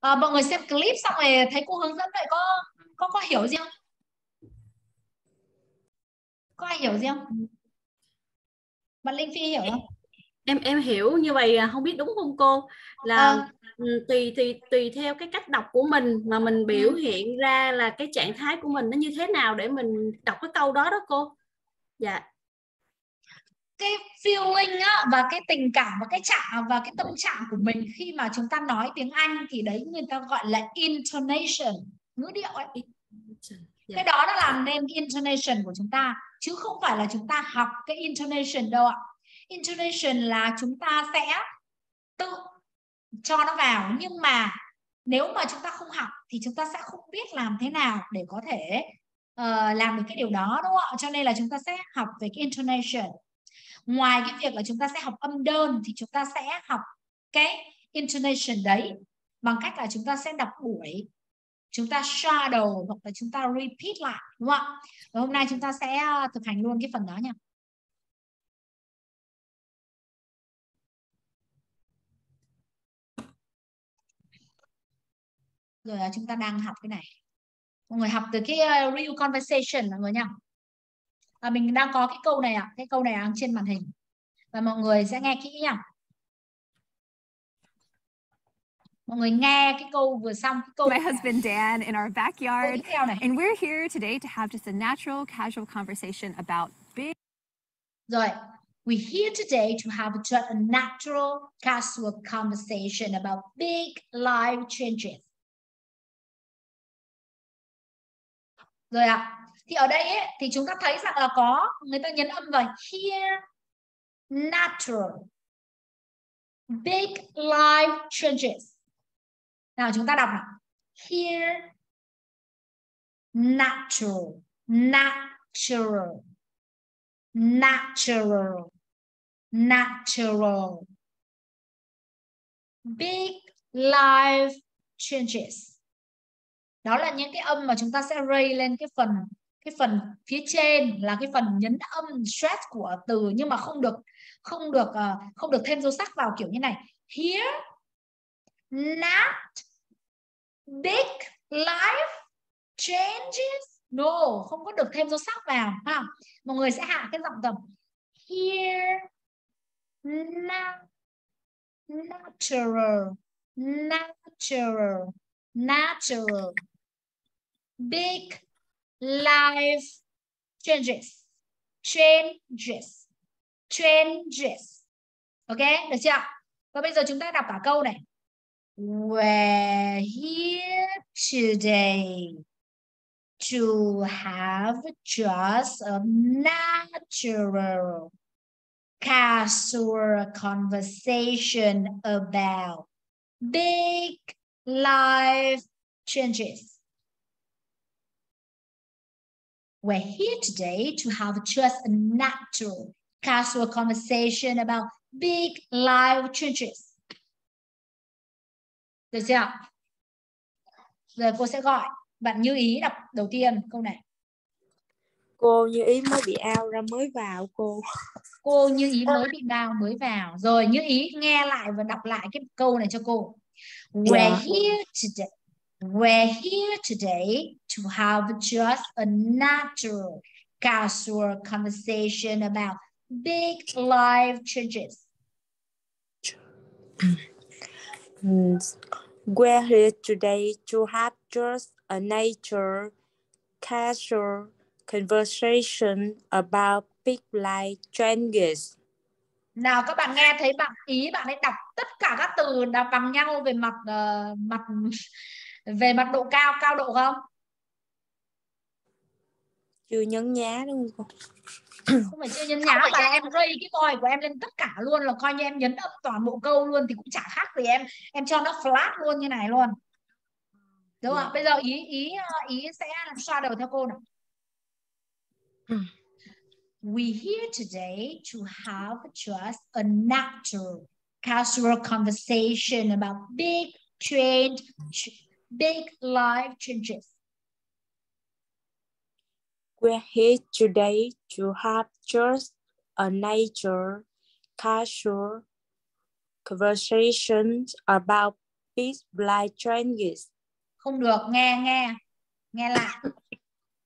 à, mọi người xem clip xong rồi thấy cô hướng dẫn vậy có có có hiểu gì không? Có ai hiểu gì không? Bạn Linh Phi hiểu không? Em em hiểu như vậy à, không biết đúng không cô? Là à. tùy tùy tùy theo cái cách đọc của mình mà mình biểu ừ. hiện ra là cái trạng thái của mình nó như thế nào để mình đọc cái câu đó đó cô? Dạ cái feeling á và cái tình cảm và cái trạng và cái tâm trạng của mình khi mà chúng ta nói tiếng Anh thì đấy người ta gọi là intonation ngữ điệu ấy. Cái đó nó làm nên intonation của chúng ta chứ không phải là chúng ta học cái intonation đâu ạ. Intonation là chúng ta sẽ tự cho nó vào nhưng mà nếu mà chúng ta không học thì chúng ta sẽ không biết làm thế nào để có thể uh, làm được cái điều đó đúng không ạ? Cho nên là chúng ta sẽ học về cái intonation ngoài cái việc là chúng ta sẽ học âm đơn thì chúng ta sẽ học cái intonation đấy. Bằng cách là chúng ta sẽ đọc buổi, chúng ta shadow hoặc là chúng ta repeat lại, đúng không ạ? Và hôm nay chúng ta sẽ ờ, thực hành luôn cái phần đó nha. Rồi ờ, chúng ta đang học cái này. Mọi người học từ cái ờ, real conversation, mọi người nha à, mình đang có cái câu này ạ à, cái câu này đang trên màn hình và mọi người sẽ nghe kỹ nha mọi người nghe cái câu vừa xong cái câu My husband Dan in our backyard and we're here today to have just a natural casual conversation about big Rồi, we're here today to have just a natural casual conversation about big life changes. Rồi ạ. À. Thì ở đây ấy, thì chúng ta thấy rằng là có người ta nhấn âm vào here natural big life changes. Nào chúng ta đọc nào. Here natural natural natural natural. Big life changes. Đó là những cái âm mà chúng ta sẽ ray lên cái phần cái phần phía trên là cái phần nhấn âm stress của từ nhưng mà không được không được ờ, không được thêm dấu sắc vào kiểu như này. Here, not big life changes. No, không có được thêm dấu sắc vào ha mọi người sẽ hạ cái giọng tầm. Here, not, natural natural natural. Big life changes. Changes. Changes. Ok, được chưa? Và bây giờ chúng ta đọc cả câu này. We're here today to have just a natural casual conversation about big life changes. We're here today to have just a natural, casual conversation about big life changes. Được chưa? Giờ cô sẽ gọi bạn Như Ý đọc đầu tiên câu này. Cô Như Ý mới bị ao ra mới vào cô. Cô Như Ý mới bị bao mới vào. Rồi Như Ý nghe lại và đọc lại cái câu này cho cô. We're yeah. here today. We're here today to have just a natural, casual conversation about big life changes. We're here today to have just a natural, casual conversation about big life changes. Nào các bạn nghe thấy bạn ý bạn ấy đọc tất cả các từ là bằng nhau về mặt uh, mặt về mặt độ cao cao độ không? Chưa nhấn nhá đúng không? Không phải chưa nhấn nhá mà em rây cái voi của em lên tất cả luôn là coi như em nhấn âm toàn bộ câu luôn thì cũng chả khác gì em. Em cho nó flat luôn như này luôn. Đúng không ạ? Bây giờ ý ý ý sẽ xoa đầu theo cô nào? We here today to have just a natural, casual conversation about big change, big life changes. We're here today to have just a nature casual conversation about pitch black changes. Không được, nghe nghe. Nghe lại.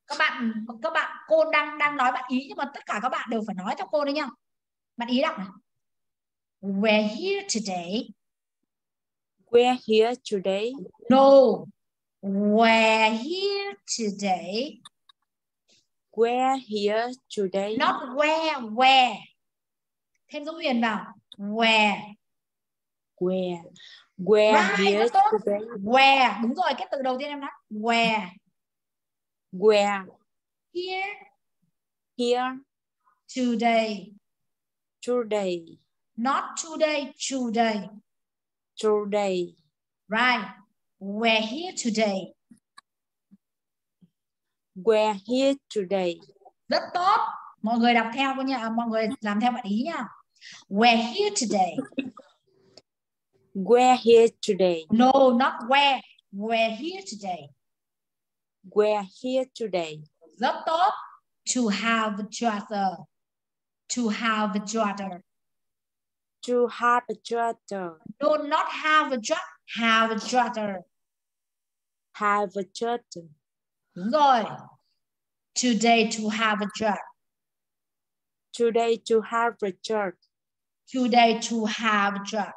Các bạn các bạn cô đang đang nói bạn ý nhưng mà tất cả các bạn đều phải nói theo cô đấy nhá. Bạn ý đọc này. We're here today. We're here today. No. We're here today. We're here today. Not where, where. Thêm dấu huyền vào. Where. Where? We're Right, here today. Where. Đúng rồi, cái từ đầu tiên em nói. Where. Where? Here Here today. today. Not today, today. Today. Right. We're here today. We're here today. Rất tốt. Mọi người đọc theo cô nha, mọi người làm theo bạn ý nha. We're here today. We're here today. No, not where. We're here today. We're here today. Rất tốt. To have a daughter. To have a daughter. To have a daughter. No, not have a daughter. Have a daughter. Have a daughter. Rồi. Today to have a daughter. Today to have a child. Today to have a daughter.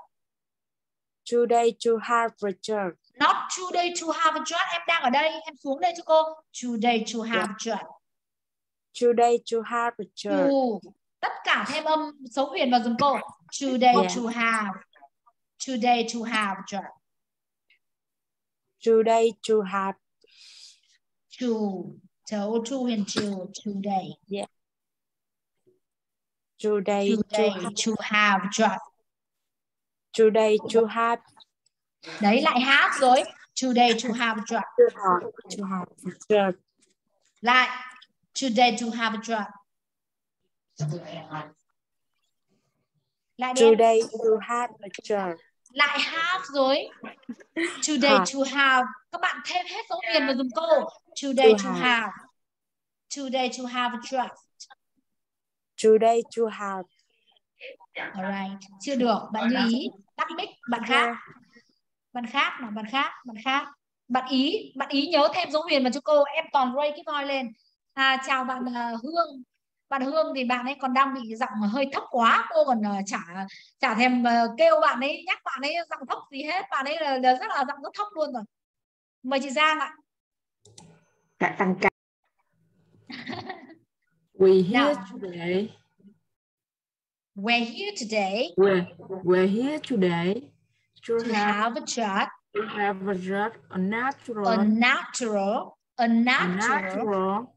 Today to have a child. Not today to have a job. Em đang ở đây, em xuống đây cho cô. Today to have a job. Today to have a child. To. Tất cả thêm âm dấu huyền vào dùm cô. Today Yeah. to have. Today to have job. Today to have. To. So to huyền to. Today. Today to Today have. to have job. Today to have. Đấy lại have rồi. Today to have job. To have. To child. Lại. Today to have job. Lại em. Today to have a child. lại have rồi. Today to have. Các bạn thêm hết dấu huyền vào dùm cô. Today To to have. have. Today to have a trust. Today to have. alright chưa được. Bạn như ý. Tắt mic. Bạn khác. Bạn khác nào bạn khác. Bạn khác. Bạn ý. Bạn ý nhớ thêm dấu huyền vào cho cô. Em toàn ray cái voi lên. À, chào bạn à, Hương bạn Hương thì bạn ấy còn đang bị giọng hơi thấp quá cô còn à, chả chả thèm à, kêu bạn ấy nhắc bạn ấy giọng thấp gì hết. Bạn ấy là, là rất là giọng rất thấp luôn rồi. Mời chị Giang ạ. Cả tăng ca. We here today. We're here today. We're, we're here today to to have have a chat. to have a just a natural a natural a a natural natural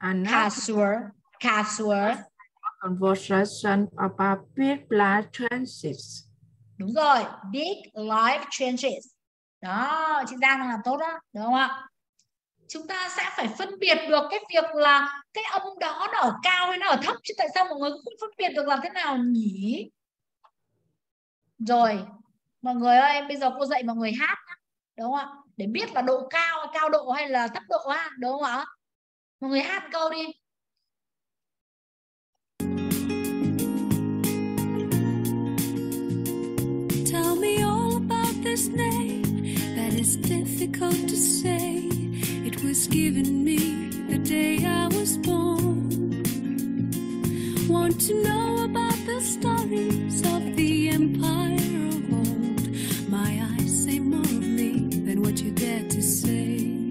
a natural casual casual conversation about people transit đúng rồi big life changes. Đó chị Giang đang làm tốt đó đúng không ạ? Chúng ta sẽ phải phân biệt được cái việc là cái âm đó nó ở cao hay nó ở thấp chứ tại sao mọi người không phân biệt được làm thế nào nhỉ? Rồi mọi người ơi bây giờ cô dạy mọi người hát đúng không ạ? Để biết là độ cao cao độ hay là thấp độ ha đúng không ạ? Mọi người hát câu đi about this name that is difficult to say. It was given me the day I was born. Want to know about the stories of the empire of old? My eyes say more of me than what you dare to say.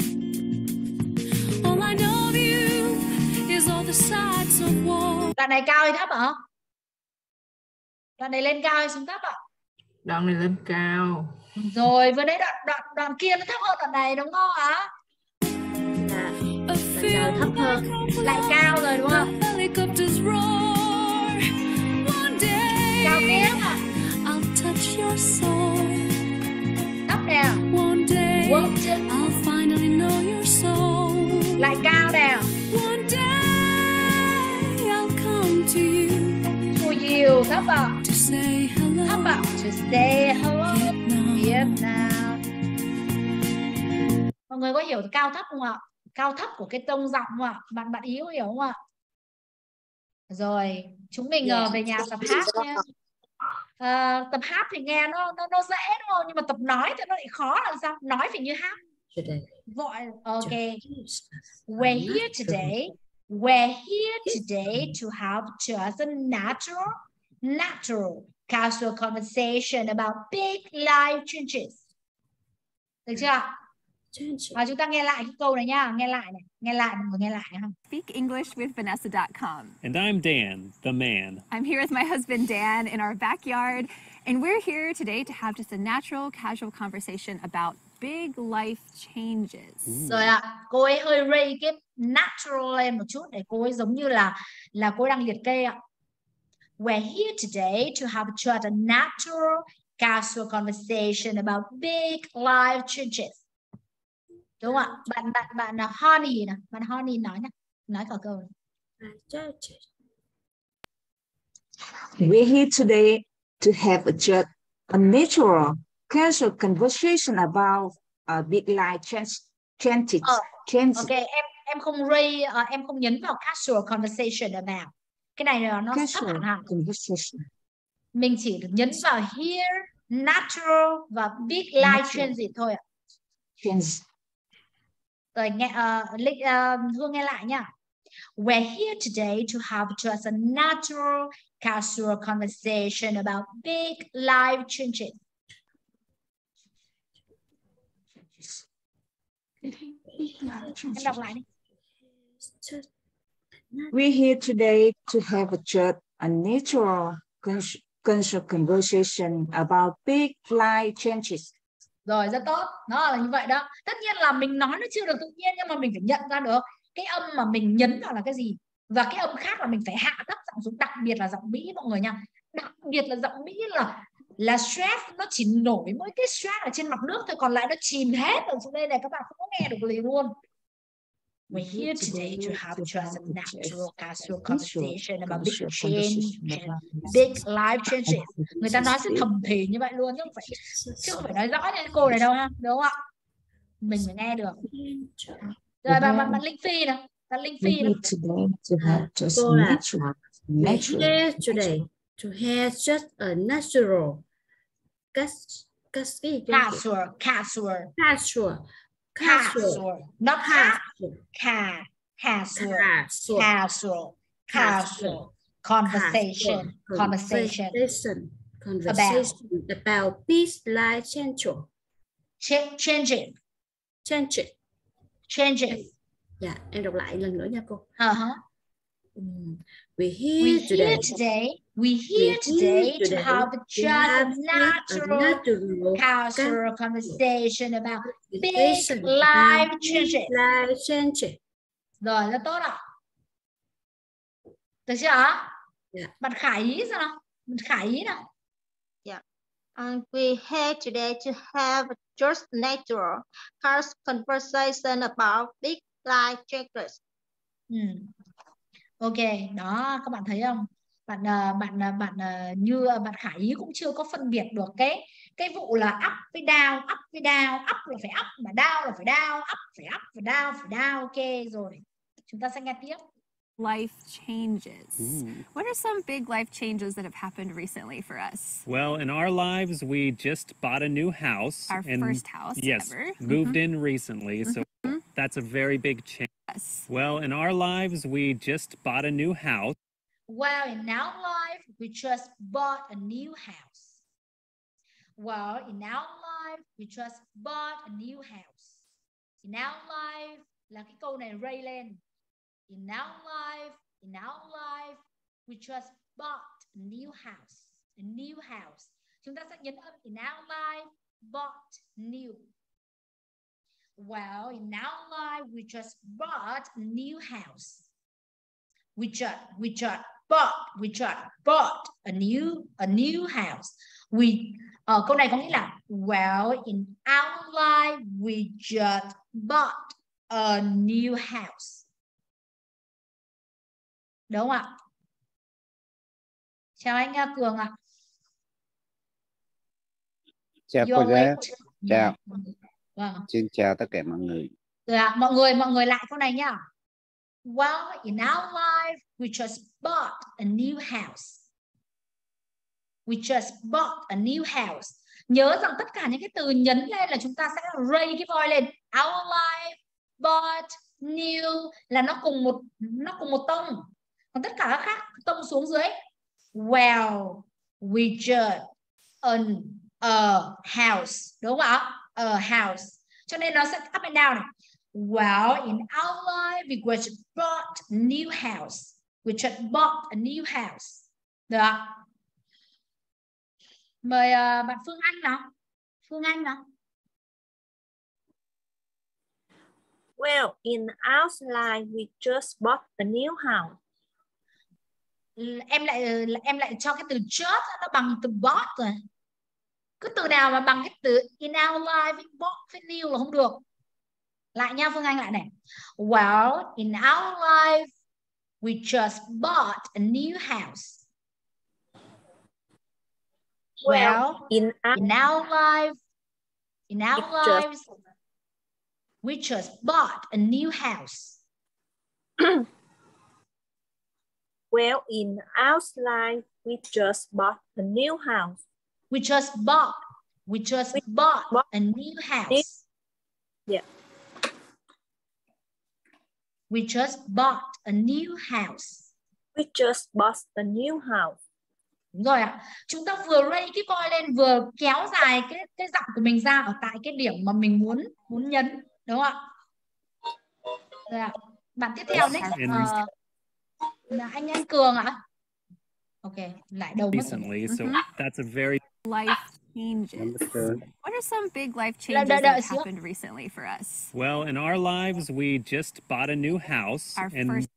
All I know of you is all the sides of war. đoạn này cao hay thấp hả đoạn này lên cao hay xuống thấp ạ đoạn này lên cao rồi vừa nãy đoạn đoạn đoạn kia nó thấp hơn đoạn này đúng không ạ? A giờ thấp hơn. lại cao rồi đúng không? cao tiếp ạ I'll touch your soul. thấp nè. One day One day. I'll finally know your soul. lại cao nè. One day I'll come to you. Thấp ạ. To say hello. to say hello Vietnam. Vietnam mọi người có hiểu cao thấp không ạ? Cao thấp của cái tông giọng không ạ? Bạn bạn ý có hiểu không ạ? Rồi chúng mình ờ, Dạ. về nhà tập hát nha uh, tập hát thì nghe nó nó nó dễ đúng không? Nhưng mà tập nói thì nó lại khó là sao? Nói phải như hát. Gọi ok. We're here today. We're here today to have just a natural natural casual conversation about big life changes. Được chưa? Và chúng ta nghe lại cái câu này nhá nghe lại này. Nghe lại mọi người nghe lại không speakenglishwithvanessa.com And I'm Dan, the man. I'm here with my husband Dan in our backyard, and we're here today to have just a natural, casual conversation about big life changes. rồi ạ cô ấy hơi ray cái natural lên một chút để cô ấy giống như là là cô ấy đang liệt kê ạ we're here today to have just a natural casual conversation about big life changes đúng không ạ bạn bạn bạn là honey nè bạn honey nói nè nói cả câu này. We're here today to have a just a natural, casual conversation about uh, big life change, changes. Ờ, changes. ok em em không ray ờ, em không nhấn vào casual conversation about cái này là nó Casual hẳn hẳn mình chỉ được nhấn vào here natural và big life Natural. changes thôi ạ Change. rồi nghe uh, Linh, ờ, Hương nghe lại nha We're here today to have just a natural, casual conversation about big life changes. Em đọc lại đi. We're here today to have a chat, a natural, conscious casual conversation about big life changes. Rồi rất tốt. Nó là như vậy đó. Tất nhiên là mình nói nó chưa được tự nhiên nhưng mà mình phải nhận ra được cái âm mà mình nhấn vào là cái gì và cái âm khác là mình phải hạ thấp giọng xuống đặc biệt là giọng Mỹ mọi người nha. Đặc biệt là giọng Mỹ là là stress nó chỉ nổi mỗi cái stress ở trên mặt nước thôi còn lại nó chìm hết ở xuống đây này các bạn không có nghe được gì luôn. We're here today to have just a natural casual conversation about big change and big life changes. Người ta nói sẽ thầm thì như vậy luôn chứ không phải chứ không phải nói rõ như cô này đâu ha, đúng không ạ? Mình phải nghe được. Rồi bạn bạn bạn Linh Phi nè, bạn Linh Phi We're nè. here today to have just Cô là- here today to have just a natural? Casual, casual, casual, casual, casual, not ca, casual, ca, casual, casual, casual conversation, conversation, conversation, conversation. About peace, life, central, Ch- changing, change. changing. Dạ, em đọc lại lần nữa nha cô. Mm, We're We here today. here today, we here We're today here to today have to just have a just natural, a natural casual conversation about big life changes. Rồi, rất tốt ạ. Được chưa ạ? Dạ. Bạn Khải ý sao nào? Bạn Khải ý nào? And we here today to have just natural casual conversation about big life changes. Ừ. Ok, đó các bạn thấy không? Bạn ờ, bạn bạn như bạn Khải ý cũng chưa có phân biệt được cái cái vụ là up với down, up với down, up là phải up mà down là phải down, up phải up phải down phải down. Ok rồi. Chúng ta sẽ nghe tiếp. Life changes. Ooh. What are some big life changes that have happened recently for us? Well, in our lives, we just bought a new house. Our and first house yes, ever. Mm-hmm. moved in recently. So mm-hmm. that's a very big change. Yes. Well, in our lives, we just bought a new house. Well, in our life, we just bought a new house. Well, in our life, we just bought a new house. In our life là cái câu này ray lên. In our life, in our life, we just bought a new house. A new house. Chúng ta sẽ nhấn âm in our life, bought, new. Well, in our life, we just bought a new house. We just, we just bought, we just bought a new, a new house. We, ờ, câu này có nghĩa là well, in our life, we just bought a new house. Đúng không ạ? Chào anh uh, Cường ạ. Chào You cô giáo, chào, Vâng. xin chào tất cả mọi người. Rồi ạ, mọi người mọi người lại câu này nhá. Well, in our life, we just bought a new house. we just bought a new house. Nhớ rằng tất cả những cái từ nhấn lên là chúng ta sẽ raise cái voi lên. Our life bought new là nó cùng một nó cùng một tông. Còn tất cả các khác tông xuống dưới. Well we just an a house. Đúng không ạ? A house. Cho nên nó sẽ up and down này well in our life we just bought a new house. We just bought a new house. Được mời uh, bạn Phương Anh nào? Phương Anh nào? Well, in our life, we just bought a new house. em lại em lại cho cái từ just nó bằng từ bought rồi. Cứ từ nào mà bằng cái từ in our life bought với new là không được lại nha Phương Anh lại này well in our life we just bought a new house well, in, our, in our life in our lives just, we just bought a new house Well, in our life, we just bought a new house. We just bought. We just we bought, bought a new house. Yeah. We just bought a new house. We just bought a new house. Đúng rồi ạ. Chúng ta vừa raise cái voi lên vừa kéo dài cái cái giọng của mình ra ở tại cái điểm mà mình muốn muốn nhấn, đúng không ạ? Rồi ạ. Bạn tiếp theo next. Uh, là anh Anh Cường ạ? Ok, lại đầu mất recently, so that's a very life changes. What are some big life changes đợi, đợi, that have happened recently for us? Well, in our lives, we just bought a new house. Our and first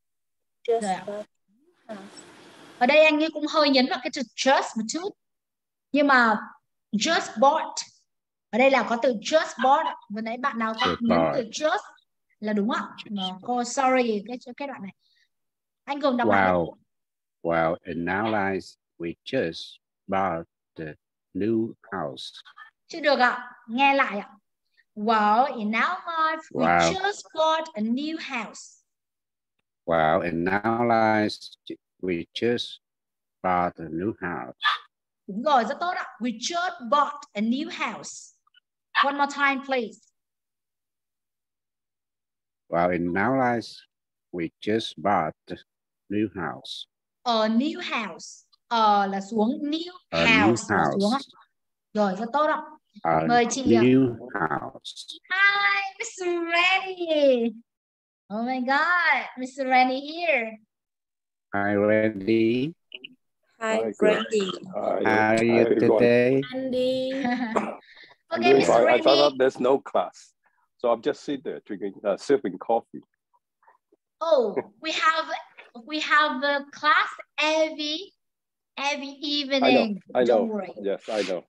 Rồi ạ. Ở đây anh ấy cũng hơi nhấn vào cái từ just một chút. Nhưng mà just bought. Ở đây là có từ just bought. Vừa nãy bạn nào có nhấn từ just là đúng ạ. Mà cô sorry cái cái đoạn này. Anh Cường đọc lại. Wow. Well, in our lives, we just bought the new house. Chưa được ạ. Nghe lại ạ. Well, in our life, we Wow. just bought a new house. Well, in our lives, we just bought a new house. Đúng rồi, rất tốt ạ. We just bought a new house. One more time, please. Well, in our lives, we just bought a new house. A new house. Ờ là xuống new A new house là xuống ạ. Rồi, rất tốt ạ. A Mời chị new house. Hi, Mr. Rennie. Oh my God, Mr. Rennie here. Hi, Randy. Hi, Hi, Brandy. Hi, How are you hi, everyone. today? Andy I'm okay, doing Mr. fine. I found Rennie. out there's no class, so I'm just sitting there drinking, uh, sipping coffee. Oh, we have we have a class every every evening. I know. I know. Worry. Yes, I know.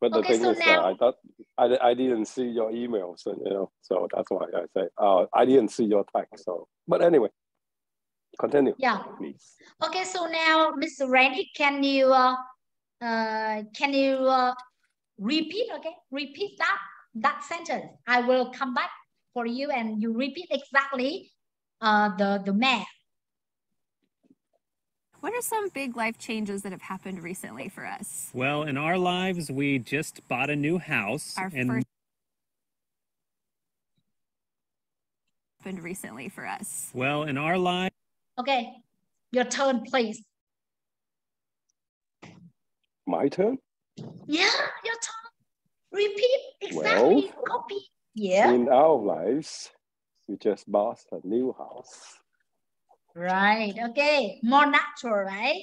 But the Okay, thing so is, now- uh, I thought I, I didn't see your emails, and you know, so that's why I say, uh, I didn't see your text. So, but anyway, continue, Yeah. please. Okay, so now, Mr. Randy, can you uh, uh, can you uh, repeat? Okay, repeat that that sentence. I will come back for you, and you repeat exactly uh, the the math. What are some big life changes that have happened recently for us? Well, in our lives, we just bought a new house. Our and first happened recently for us. well, in our lives, Okay, your turn, please. My turn. Yeah, your turn. Repeat exactly. Copy. Yeah. In our lives, we just bought a new house. Right. Okay. More natural, right?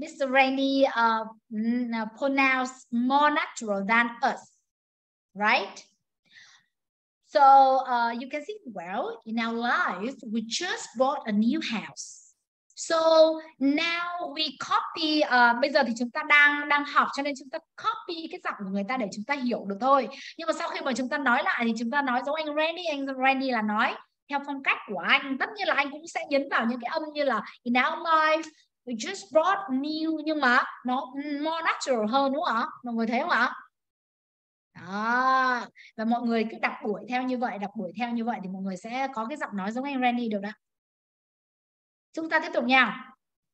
Mr. Randy uh, uh, pronounced more natural than us, right? So uh, you can see, well, in our lives, we just bought a new house. So now we copy, uh, bây giờ thì chúng ta đang đang học cho nên chúng ta copy cái giọng của người ta để chúng ta hiểu được thôi. Nhưng mà sau khi mà chúng ta nói lại thì chúng ta nói giống anh Randy, anh Randy là nói theo phong cách của anh. Tất nhiên là anh cũng sẽ nhấn vào những cái âm như là in our life, we just brought new nhưng mà nó more natural hơn đúng không ạ? Mọi người thấy không ạ? Đó. Và mọi người cứ đọc đuổi theo như vậy, đọc đuổi theo như vậy thì mọi người sẽ có cái giọng nói giống anh Randy được đó. Chúng ta tiếp tục nha.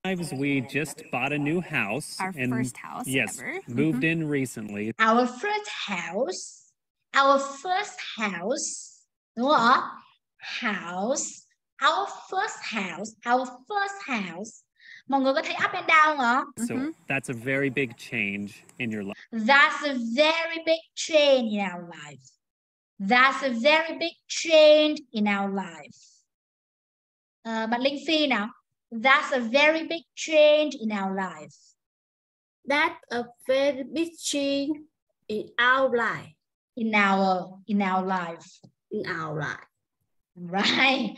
lives, we just bought a new house. Our and first house yes, ever. moved Mhm. in recently. Our first house. Our first house. Đúng không ạ? House. Our first house. Our first house. Mọi người có thấy up and down không ạ? So that's a very big change in your life. That's a very big change in our life. That's a very big change in our life. Ờ, bạn Linh Phi nào. That's a very big change in our life. That's a very big change in our life. In our in our life. In our life. Right.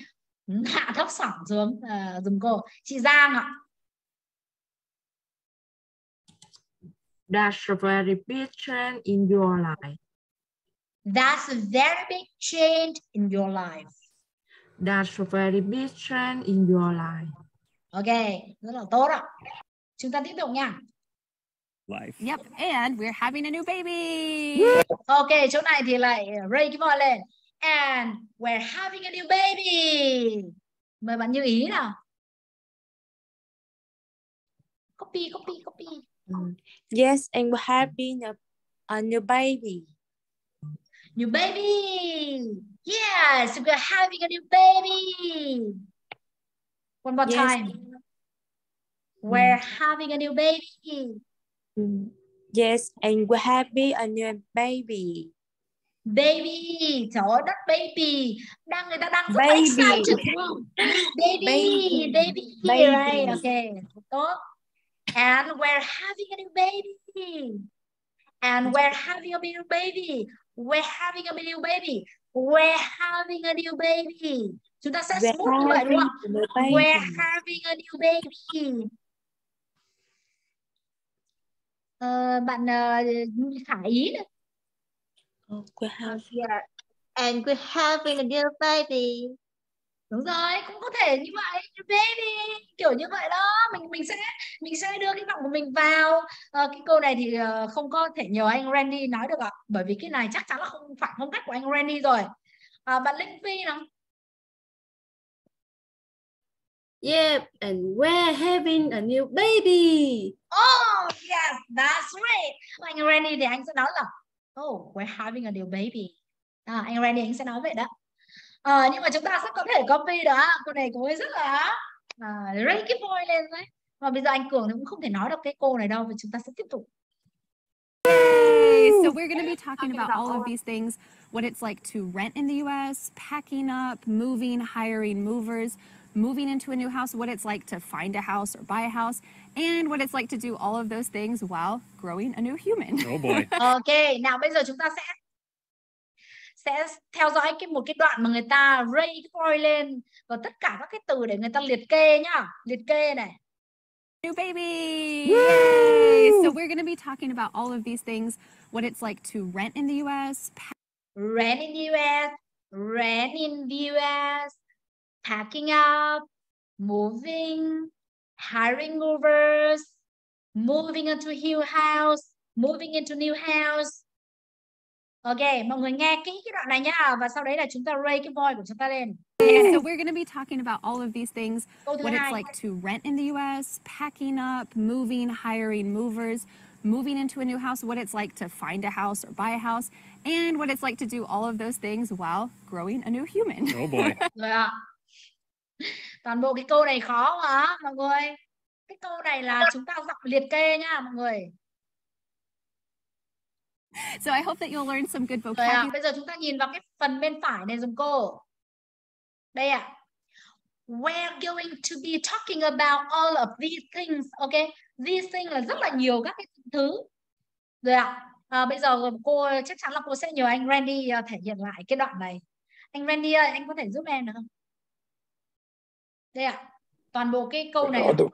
Hạ thấp sỏng xuống uh, dùm cô. Chị Giang ạ. That's a very big change in your life. That's a very big change in your life. That's a very big change in your life. Ok, rất là tốt ạ. Chúng ta tiếp tục nha. Life. Yep. And we're having a new baby. Ok, chỗ này thì lại raise cái voice lên. And we're having a new baby. Mời bạn Như Ý nào. Copy, copy, copy. Yes, and we're having a, a new baby. New baby. Yes, we're having a new baby. One more Yes. time. We're having a new baby. Mm. Yes, and we're having a new baby. Baby, trời ơi đất baby đang người ta đang rất Baby. excited? Baby, Baby. baby, Baby. right? Okay, tốt. And we're having a new baby. And we're having a new baby. We're having a new baby. We're having a new baby. Chúng ta sẽ We're smooth như vậy đúng không? We're having a new baby. Ờ, bạn uh, Khả Ý này. Oh, we're having Yeah. And we're having a new baby. đúng rồi cũng có thể như vậy baby kiểu như vậy đó mình mình sẽ mình sẽ đưa cái giọng của mình vào Ờ, cái câu này thì ờ, không có thể nhờ anh Randy nói được ạ bởi vì cái này chắc chắn là không phải phong cách của anh Randy rồi à, bạn Linh Phi nào Yeah, and we're having a new baby. oh yes that's right anh Randy thì anh sẽ nói là oh we're having a new baby. À, anh Randy anh sẽ nói vậy đó. Ờ, nhưng mà chúng ta sẽ có thể copy được á. cô này cô ấy rất là à, raise cái voice lên đấy. Và bây giờ anh Cường thì cũng không thể nói được cái cô này đâu và chúng ta sẽ tiếp tục. So we're going to be talking about all of these things what it's like to rent in the US, packing up, moving, hiring movers, moving into a new house, what it's like to find a house or buy a house, and what it's like to do all of those things while growing a new human. Oh boy. ok nào bây giờ chúng ta sẽ sẽ theo dõi cái một cái đoạn mà người ta raise cái voice lên và tất cả các cái từ để người ta liệt kê nhá liệt kê này New baby! Yay! So we're going to be talking about all of these things what it's like to rent in the US, rent in the US rent in the US packing up moving hiring movers moving into a new house moving into a new house Ok, mọi người nghe kỹ cái đoạn này nhá và sau đấy là chúng ta raise cái voice của chúng ta lên. Okay, so we're going to be talking about all of these things what it's like to rent in the US, packing up, moving, hiring movers, moving into a new house, what it's like to find a house or buy a house, and what it's like to do all of those things while growing a new human. Oh boy. Toàn bộ cái câu này khó mà mọi người. Cái câu này là chúng ta đọc liệt kê nhá mọi người. So I hope that you'll learn some good vocabulary. bây giờ chúng ta nhìn vào cái phần bên phải này dùm cô. Đây ạ. We're going to be talking about all of these things. Ok, these things là rất là nhiều các cái thứ. Rồi ạ. À, bây giờ cô chắc chắn là cô sẽ nhờ anh Randy à, thể hiện lại cái đoạn này. Anh Randy ơi, anh có thể giúp em được không? Đây ạ. Toàn bộ cái câu này, đó tôi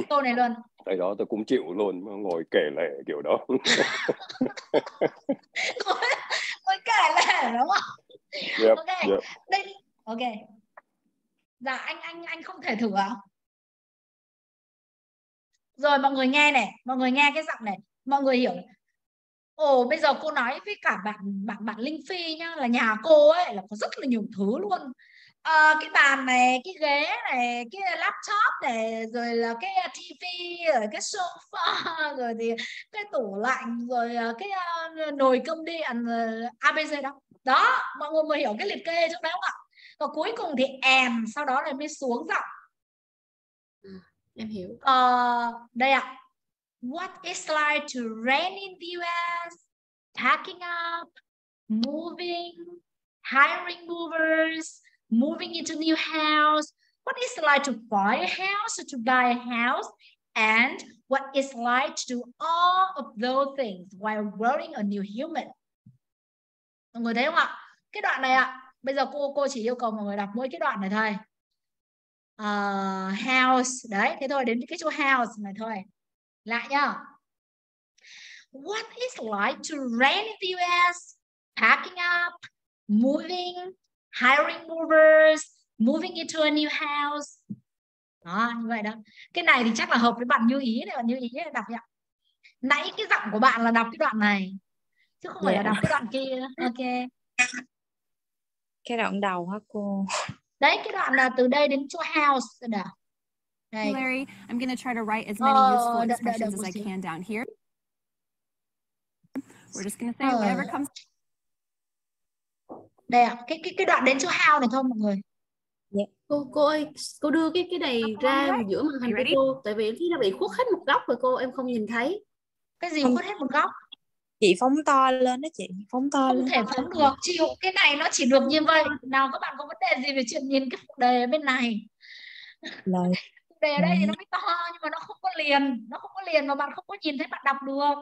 câu này luôn. tại đó tôi cũng chịu luôn mà ngồi kể lể kiểu đó Ôi kể là đúng không? yep, Ok. yep. Đây, ok. Dạ anh anh anh không thể thử à? Rồi mọi người nghe này, mọi người nghe cái giọng này, mọi người hiểu. Ồ bây giờ cô nói với cả bạn bạn bạn Linh Phi nhá là nhà cô ấy là có rất là nhiều thứ luôn. Ờ, cái bàn này cái ghế này cái laptop này rồi là cái tivi rồi cái sofa rồi thì cái tủ lạnh rồi ờ, cái ờ, nồi cơm điện abc đó. Đó mọi người mới hiểu cái liệt kê trước đấy không ạ? Và cuối cùng thì and sau đó là mới xuống giọng em hiểu. Ờ, đây ạ. What is like to rent in the US packing up moving hiring movers moving into new house. What is like to buy a house to buy a house? And what is like to do all of those things while growing a new human mọi người thấy không ạ? Cái đoạn này ạ. Bây giờ cô cô chỉ yêu cầu mọi người đọc mỗi cái đoạn này thôi. Uh, house. Đấy thế thôi đến cái chỗ house này thôi. Lại nhá. What is like to rent in the US packing up moving hiring movers moving into a new house đó như vậy đó cái này thì chắc là hợp với bạn như ý này bạn như ý này đọc nhỉ nãy cái giọng của bạn là đọc cái đoạn này chứ không phải là Dạ. đọc cái đoạn kia ok cái đoạn đầu hả cô đấy cái đoạn là từ đây đến chỗ house rồi nè đây vocabulary. I'm going to try to write as many Ờ, useful expressions as I can down here. We're just going to say Ờ. whatever comes đây ạ cái cái cái đoạn đến chỗ house này thôi mọi người. Cô cô ơi cô đưa cái cái này ra giữa màn hình ready? cô tại vì thấy nó bị khuất hết một góc rồi cô em không nhìn thấy. Cái gì Không. khuất hết một góc? Chị phóng to lên đó chị phóng to không lên. thể phóng được chịu. Cái này nó chỉ được như vậy. Nào các bạn có vấn đề gì về chuyện nhìn cái phụ đề ở bên này? Lời đề ở đây thì Ừ. nó mới to nhưng mà nó không có liền nó không có liền mà bạn không có nhìn thấy bạn đọc được.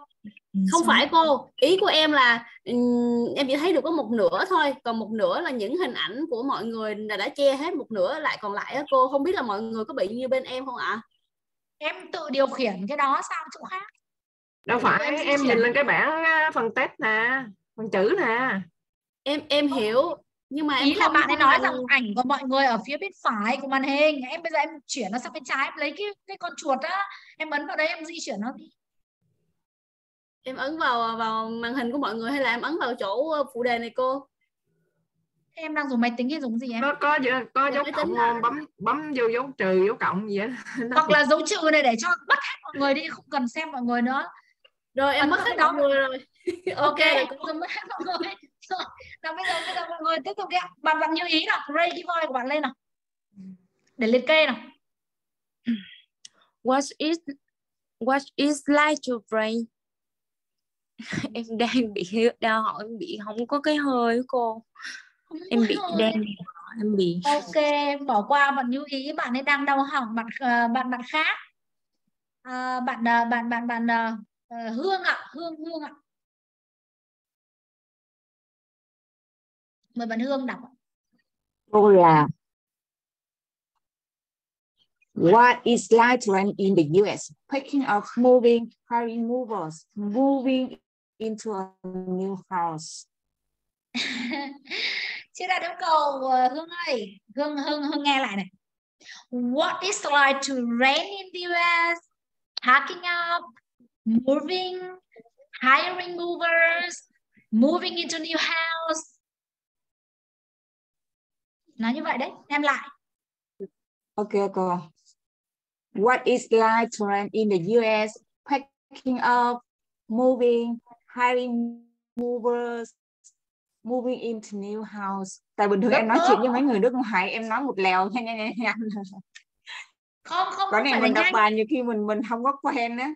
Không phải cô ý của em là ừm, em chỉ thấy được có một nửa thôi còn một nửa là những hình ảnh của mọi người là đã che hết một nửa lại còn lại á cô không biết là mọi người có bị như bên em không ạ? Em tự điều khiển cái đó sang chỗ khác. Đâu Em phải em chuyển. nhìn lên cái bảng à, phần test nè phần chữ nè. Em em hiểu nhưng mà em ý là bạn ấy nói là- rằng ảnh của mọi người ở phía bên phải của màn hình. Em bây giờ em chuyển nó sang bên trái em lấy cái cái con chuột á. Em ấn vào đấy em di chuyển nó đi. Em ấn vào vào màn hình của mọi người hay là em ấn vào chỗ ờ, phụ đề này cô? Em đang dùng máy tính hay dùng gì em? Có có có dấu cộng không bấm bấm vô dấu trừ dấu cộng gì Nó hoặc là dấu trừ này để cho mất hết mọi người đi không cần xem mọi người nữa. Rồi em mất hết mọi người rồi. Ok ok. rồi cô. dùng mất hết mọi người rồi nào bây giờ bây giờ mọi người tiếp tục đi ạ. bạn bạn như ý nào? Ray cái voi của bạn lên nào. Để liệt kê nào. What is what is like to brain em đang bị đau họng em bị không có cái hơi cô. Em bị đang em bị. Ok bỏ qua bạn như ý bạn ấy đang đau họng. Bạn ờ, bạn bạn khác. À, bạn bạn bạn bạn ờ, hương ạ hương hương ạ mời bạn hương đọc. Câu là What is like to rent in the US? Packing up, moving, hiring movers, moving into a new house. chưa đạt yêu cầu hương ơi hương hương hương nghe lại này what is like to rent in the US packing up moving hiring movers moving into new house nói như vậy đấy em lại Okay, go. What is like to rent in the US? Picking up, moving, hiring movers, moving into new house. Tại bình thường em nói chuyện với mấy người nước ngoài em nói một lèo nhanh nhanh nhanh nhanh. không không Có này mình đọc nhanh bài nhiều khi mình mình không có quen á.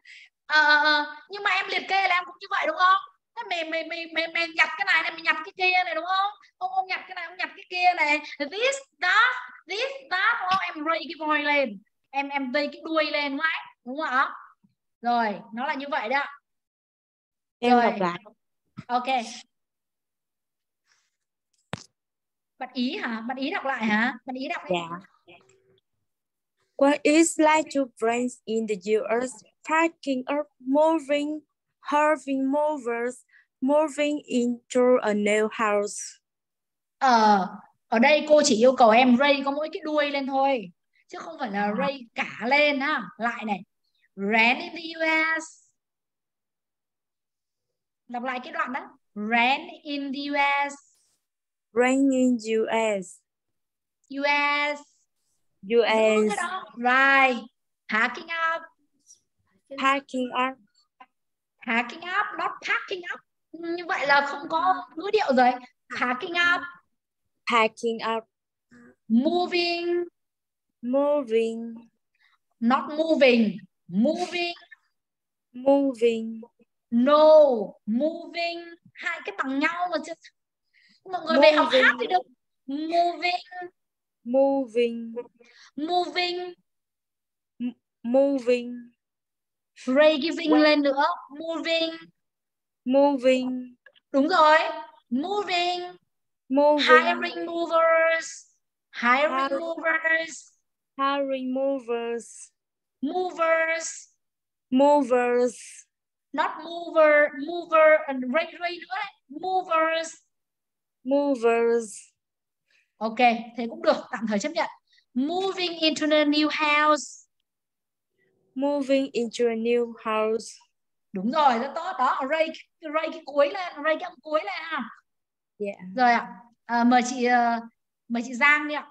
Ờ, ờ, ờ. nhưng mà em liệt kê là em cũng như vậy đúng không thế mày mày mày mày mày nhặt cái này này mày nhặt cái kia này đúng không? Ông ông nhặt cái này ông nhặt cái kia này. This that this that đúng không em ray cái voi lên. Em em vây cái đuôi lên đúng không? Đúng không ạ? Rồi nó là như vậy đó. Em Rồi. đọc lại. Ok. Bạn ý hả? Bạn ý đọc lại hả? Bạn ý đọc đi. dạ. What is like to brains in the US? Packing up, moving, having movers, moving into a new house. Ờ, ở đây cô chỉ yêu cầu em ray có mỗi cái đuôi lên thôi chứ không phải là ray cả lên ha lại này rent in the US đọc lại cái đoạn đó. Rent in the US Brain in US. US US right packing up. Packing up. Packing up not packing up như vậy là không có ngữ điệu rồi. Packing up. Packing up. Moving. Moving. Not moving. Moving. Moving. No. Moving. Hai cái bằng nhau mà chứ. Mọi người về học hát thì được. Moving. Moving. Moving. Moving. Ray cái vinh lên nữa. Moving moving. Đúng rồi. Moving. Moving. Hiring movers. Hiring Hiring. movers. Hiring movers. Movers. Movers. Not mover mover and Ray Ray nữa movers. Movers. Ok thế cũng được tạm thời chấp nhận. Moving into the new house. Moving into a new house đúng rồi rất tốt đó Ray Ray cái cuối lên Ray cái âm cuối lên ha. Yeah rồi ạ à, mời chị ờ, mời chị Giang đi ạ.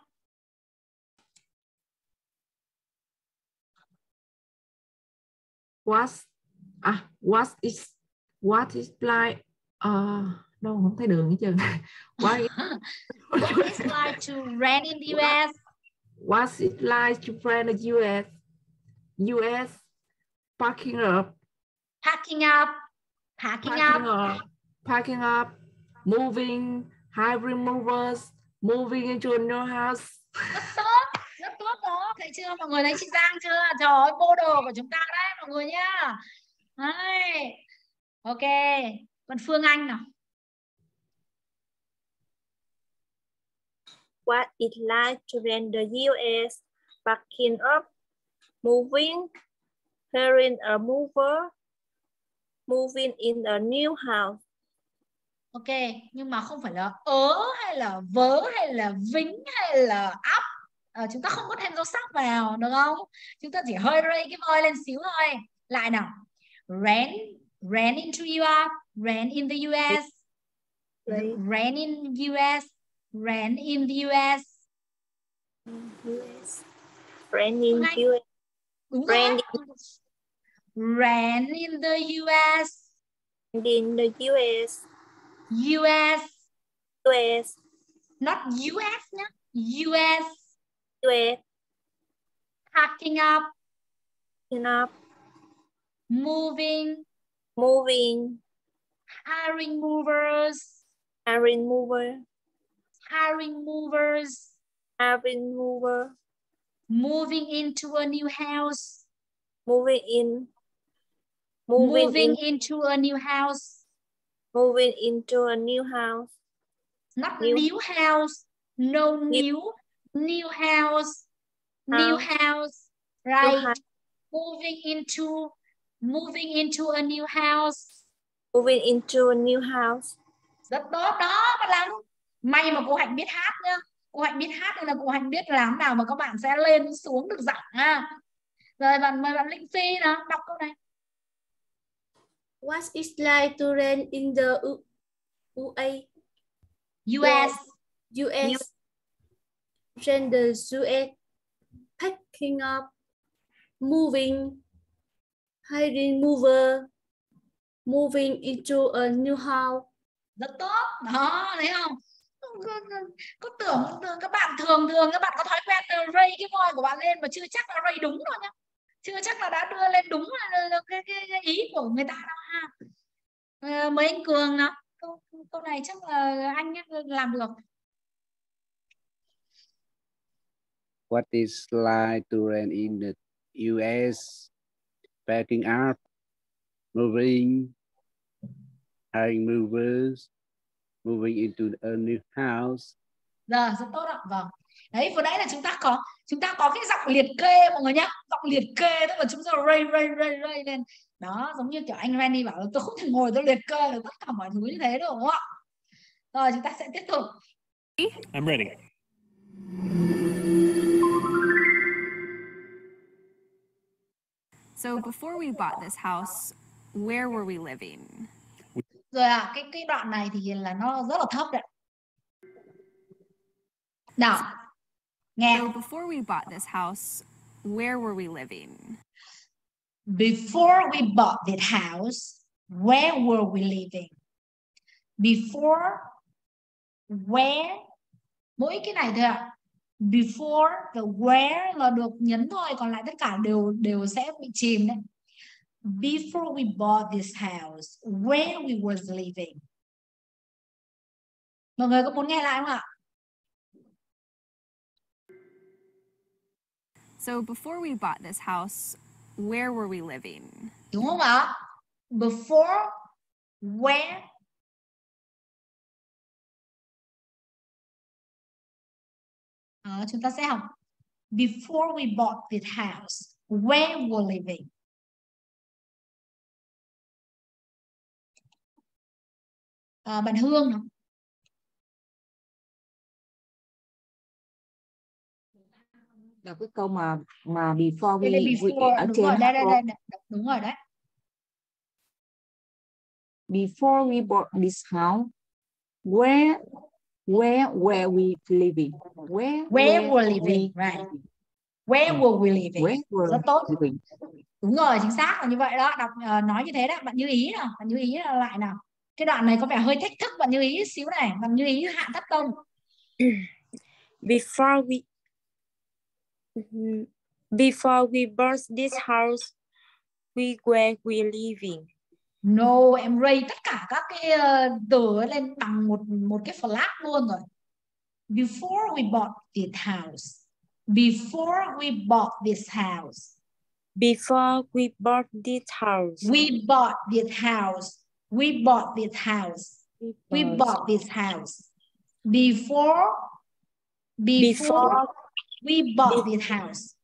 What à what is what is like ờ đâu không thấy đường hết trơn. What is, What is like to rent in the US what is like to friend the US US parking up packing up. Packing parking up up. Parking up. Moving. Hiring movers moving into a new house. Rất tốt. Rất tốt đó. Thấy chưa? Mọi người thấy chị Giang chưa? Trời ơi bộ đồ của chúng ta đấy mọi người nhá. Đấy. Ok. Còn Phương Anh nào? What it like to rent the US, packing up, moving, hiring a mover, moving in a new house. ok nhưng mà không phải là ớ hay là vớ hay là vĩnh hay là ắp Ờ, chúng ta không có thêm dấu sắc vào được không? Chúng ta chỉ hơi rây cái voi lên xíu thôi. Lại nào. Rent rent into US rent in the US rent in US rent in the US US. Rent in. US. đúng rồi Rent rent in the US in the US. US US. not US nhá US US. packing up. Packing up, moving. Moving, hiring movers. Hiring mover, hiring movers. Hiring mover, moving into a new house. Moving in, moving, moving in, into a new house. Moving into a new house. not New- new, house. No new new. House. New House. house. Right. house. moving into moving into a new house. Moving into a new house. rất tốt đó bạn làm may mà cô hạnh biết hát nhá. Cô hạnh biết hát nên là cô hạnh biết làm nào mà các bạn sẽ lên xuống được giọng ha. Rồi bạn mời bạn linh phi nào đọc câu này What is like to rent in the U- UA? US US. Rent the US. Packing up. Moving. Hiring mover. Moving into a new house. rất tốt đó thấy không có, tưởng các bạn thường thường các bạn có thói quen ray cái voi của bạn lên mà chưa chắc là ray đúng rồi nhá chưa chắc là đã đưa lên đúng là, cái, cái, cái ý của người ta đâu ha à, mấy anh cường nào câu, câu này chắc là anh làm được What is like to rent in the US? Packing up, moving, hiring movers, moving into a new house. Giờ rất tốt ạ. Vâng. Đấy vừa nãy là chúng ta có chúng ta có cái giọng liệt kê mọi người nhá. Giọng liệt kê tức là chúng ta ray ray ray ray lên. Đó, giống như kiểu anh Randy bảo là tôi không thể ngồi tôi liệt kê được tất cả mọi thứ như thế được đúng không ạ? Rồi chúng ta sẽ tiếp tục. I'm ready. So before we bought this house, where were we living? Rồi à, cái cái đoạn này thì là nó rất là thấp đấy. Nào, nghe. So before we bought this house, where were we living? before we bought this house where were we living? Before where mỗi cái này thôi ạ. Before và where là được nhấn thôi còn lại tất cả đều đều sẽ bị chìm đấy. Before we bought this house where we was living. Mọi người có muốn nghe lại không ạ So before we bought this house, where were we living? đúng before where Đó, chúng ta sẽ học before we bought this house where were we living ah, à, bạn Hương nào. Đọc cái câu mà mà before we, đây we before ở đúng trên rồi đó đây đây đây đây. đúng rồi đấy. Before we bought this house where where were we living? Where where were were living? we right. where were we living? Where were rất tốt. living? Đúng rồi chính xác là như vậy đó. Đọc ờ, nói như thế đó. Bạn như ý nào bạn như ý lại nào. Cái đoạn này có vẻ hơi thách thức bạn như ý xíu này. Bạn như ý hạ thấp tông Before we. Mm-hmm. before we bought this house, we were we living. no em ray tất cả các cái từ lên bằng một một cái flag luôn rồi. Before we bought this house. Before we bought this house. Before we bought this house, we bought this house. We bought this house. We bought this house. Before before before we bought this house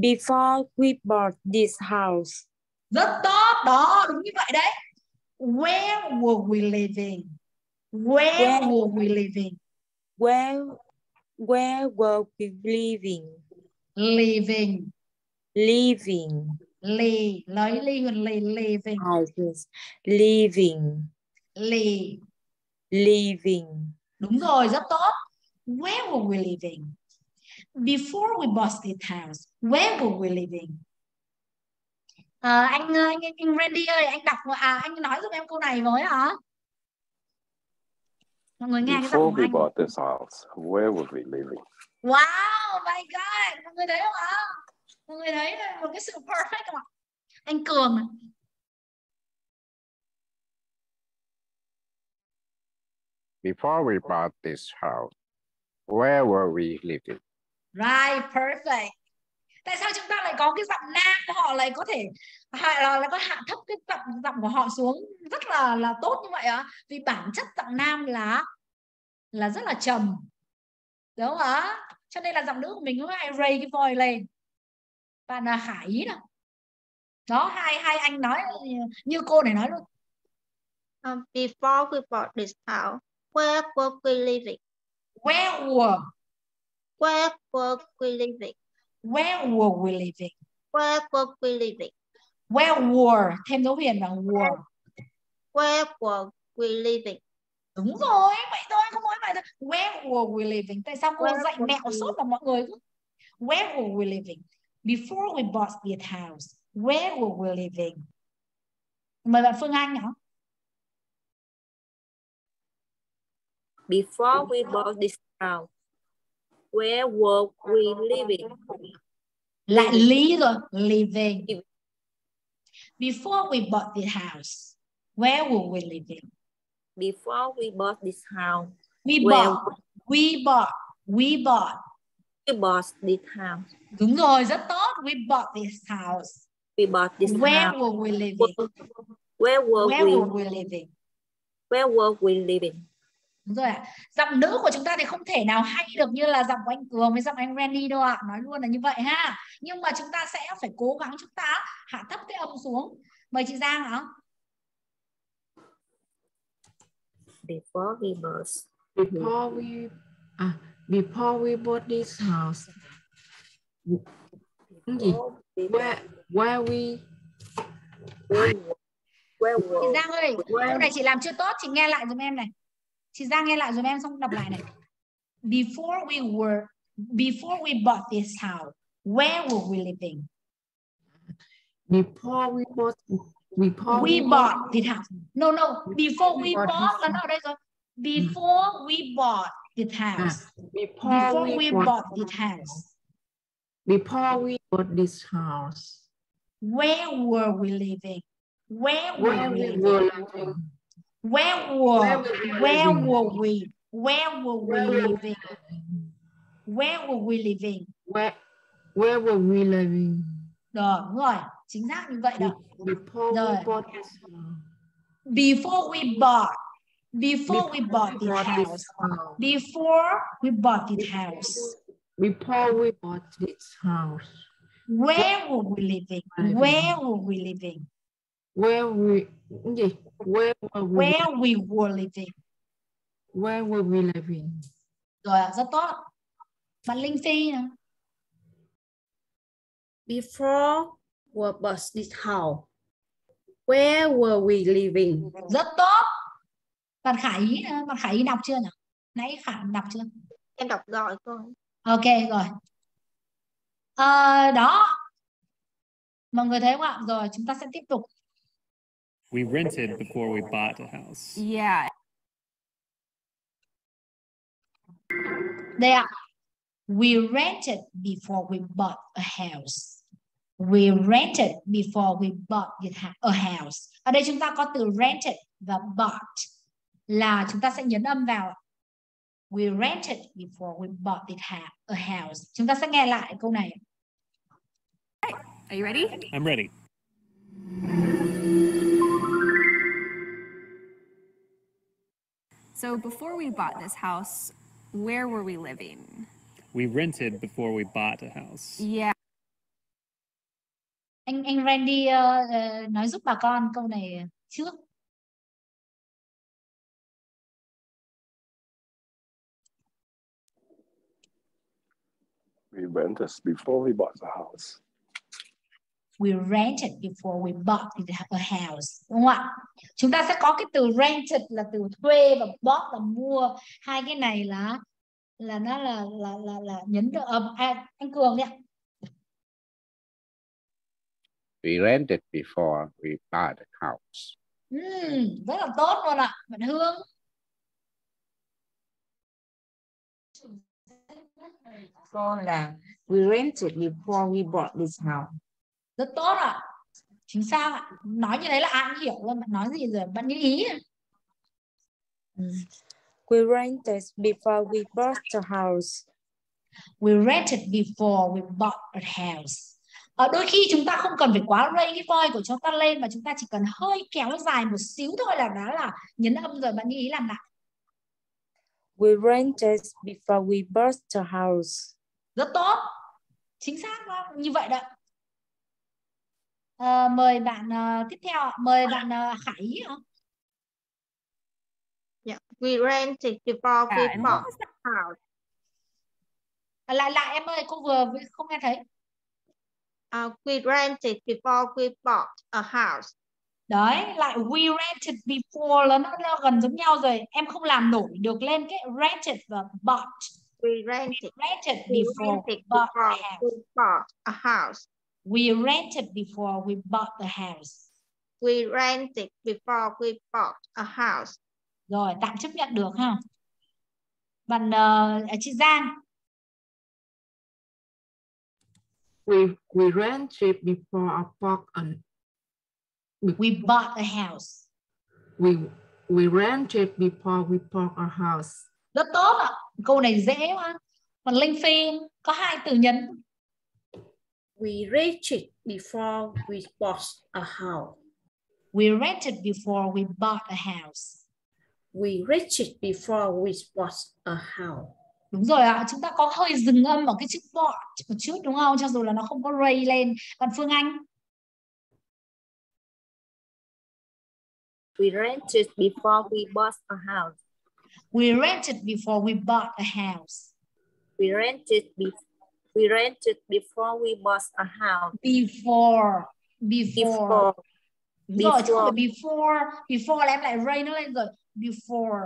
before we bought this house, rất tốt đó đúng như vậy đấy where were we living where Where- were we living where where were we living? living Living. li lấy ly gần li living guess. Living. li Living. đúng rồi rất tốt where were we living before we bought this house where were we living à, anh, anh anh anh Randy ơi anh đọc à anh nói giúp em câu này với hả mọi người nghe cái giọng Before we anh bought this house, where were we living? Wow, my God, mọi người thấy không ạ? Mọi người thấy một cái sự perfect không ạ? Anh Cường này. Before we bought this house, where were we living? Right, perfect. Tại sao chúng ta lại có cái giọng nam họ lại có thể hạ là, là có hạ thấp cái giọng giọng của họ xuống rất là là tốt như vậy ạ? Vì bản chất giọng nam là là rất là trầm. Đúng không ạ? Cho nên là giọng nữ của mình nó hay raise cái voice lên. Bạn là Khả Ý nào. Đó, hai hai anh nói như cô này nói luôn. Um, before we bought this house, where were we living? Where were Where were we living? where were we living? Where were we living? Where were thêm dấu huyền bằng were. Where were we living? Đúng rồi, vậy thôi, không nói vậy thôi. Where were we living? Tại sao cô Where dạy mẹo suốt vào mọi người cứ? Where were we living? Before we bought this house, where were we living? Mời bạn Phương Anh nào. Before we bought this house, where were we living? Like rồi, living. Before we bought this house, where were we living? Before we bought this house, We bought, we bought, we bought. we bought this house. Đúng rồi, rất tốt. We bought this house. We bought this Where house. were we living? Where were Where we? were we living? Where were we living? Đúng rồi ạ. Giọng nữ của chúng ta thì không thể nào hay được như là giọng của anh Cường với giọng anh Randy đâu ạ. Nói luôn là như vậy ha. Nhưng mà chúng ta sẽ phải cố gắng chúng ta hạ thấp cái âm xuống. Mời chị Giang ạ. Before we bought. Before we à, before we bought this house. Gì? Where where we Where? Where Chị? Giang ơi, Where- câu này chị làm chưa tốt, chị nghe lại giùm em này. Chị Giang nghe lại giùm em xong đọc lại này. Before we were before we bought this house, where were we living? Before we bought before we bought this house. No, no, before we bought là nó ở đây rồi. Before we bought this house. before, Before we bought this house. before we bought this house. Where were we living? Where were Where we we living? living. Where were Where were we where were we? Where were we Where were we living? Where were we living? Where where were we living? Rồi, đúng rồi, chính xác như vậy đó. Before Rồi. we bought this house. Before we bought, before we bought this house, house. before we bought this house, Before we bought this house. where were we? Living. Where were we living? Where we gì? Where were we Where we were living. where were we living? Rồi, rất tốt. Bạn Linh Phi nè. Before we bought this house, where were we living? Rất tốt. Bạn Khải Ý bạn Khải Ý đọc chưa nhỉ? Nãy Khải đọc chưa? Em đọc rồi cô. Ok rồi. Ờ, đó. Mọi người thấy không ạ? Rồi chúng ta sẽ tiếp tục. We rented before we bought a house. Yeah. Đây ạ. We rented before we bought a house. We rented before we bought a house. Ở đây chúng ta có từ rented và bought là chúng ta sẽ nhấn âm vào. We rented before we bought the ha- a house. Chúng ta sẽ nghe lại câu này. Are you ready? I'm ready. So before we bought this house, where were we living? We rented before we bought a house. Yeah. Anh anh Randy ờ, ờ, nói giúp bà con câu này trước. We rented before we bought the house. We rented before we bought the- a house. Đúng không ạ? Chúng ta sẽ có cái từ rented là từ thuê và bought là mua. Hai cái này là là nó là là là, là nhấn độ âm à, anh Cường đi ạ. We rented before we bought a house. Ừm, rất là tốt luôn ạ. Bạn Hương. Cô là we rented before we bought this house. Rất tốt ạ. Chính xác ạ. Nói như đấy là ai cũng hiểu luôn. Bạn nói gì rồi? Bạn nghĩ ý. à? We rented before we bought the house. We rented before we bought a house. Ở đôi khi chúng ta không cần phải quá ray cái voi của chúng ta lên mà chúng ta chỉ cần hơi kéo dài một xíu thôi là đó là nhấn âm rồi bạn nghĩ ý làm lại. We rented before we bought the house. Rất tốt. Chính xác đó. Như vậy đó. Ờ, mời bạn ờ, tiếp theo mời bạn ờ, Khải ạ. Yeah. We rented before we what bought house. À, lại lại em ơi cô vừa không nghe thấy. Uh, we rented before we bought a house. Đấy, lại we rented before nó, nó gần giống nhau rồi. Em không làm nổi được lên cái rented và bought. We rented. Rented We before rented bought a before house. we bought a house. We rented before we bought the house. We rented before we bought a house. Rồi, tạm chấp nhận được ha. Bạn uh, chị Giang, We we rented before I bought an we bought a house. we we rented before we bought a house. Rất tốt ạ. Câu này dễ quá. Còn Linh Phi có hai từ nhấn. We rented before we bought a house. We rented before we bought a house. We rented before we bought a house. Đúng rồi ạ, chúng ta có hơi dừng âm ở cái chữ bought một chút đúng không? Cho dù là nó không có ray lên. Còn Phương Anh, We rented before we bought a house. we rented before we bought a house. We rented be we rented before we bought a house. Before, before. Before rồi, chứ không phải Before. before. Before là em lại ray nó lên rồi. Before.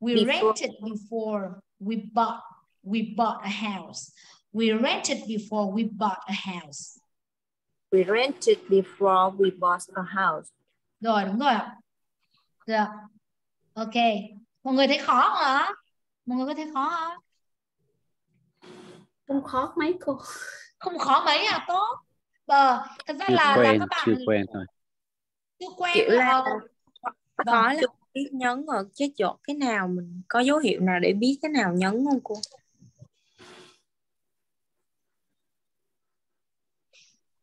We Before. rented before we bought we bought a house. We rented before we bought a house. We rented before we bought a house. Rồi đúng rồi ạ. Được. Ok. Mọi người thấy khó không ạ? Mọi người có thấy khó không? Không khó mấy cô Không khó mấy à? Tốt. Ờ, thật ra chưa là là quen các bạn chưa quen thôi chưa quen kiểu là ờ, khó là biết nhấn ở cái chỗ cái nào mình có dấu hiệu nào để biết cái nào nhấn không cô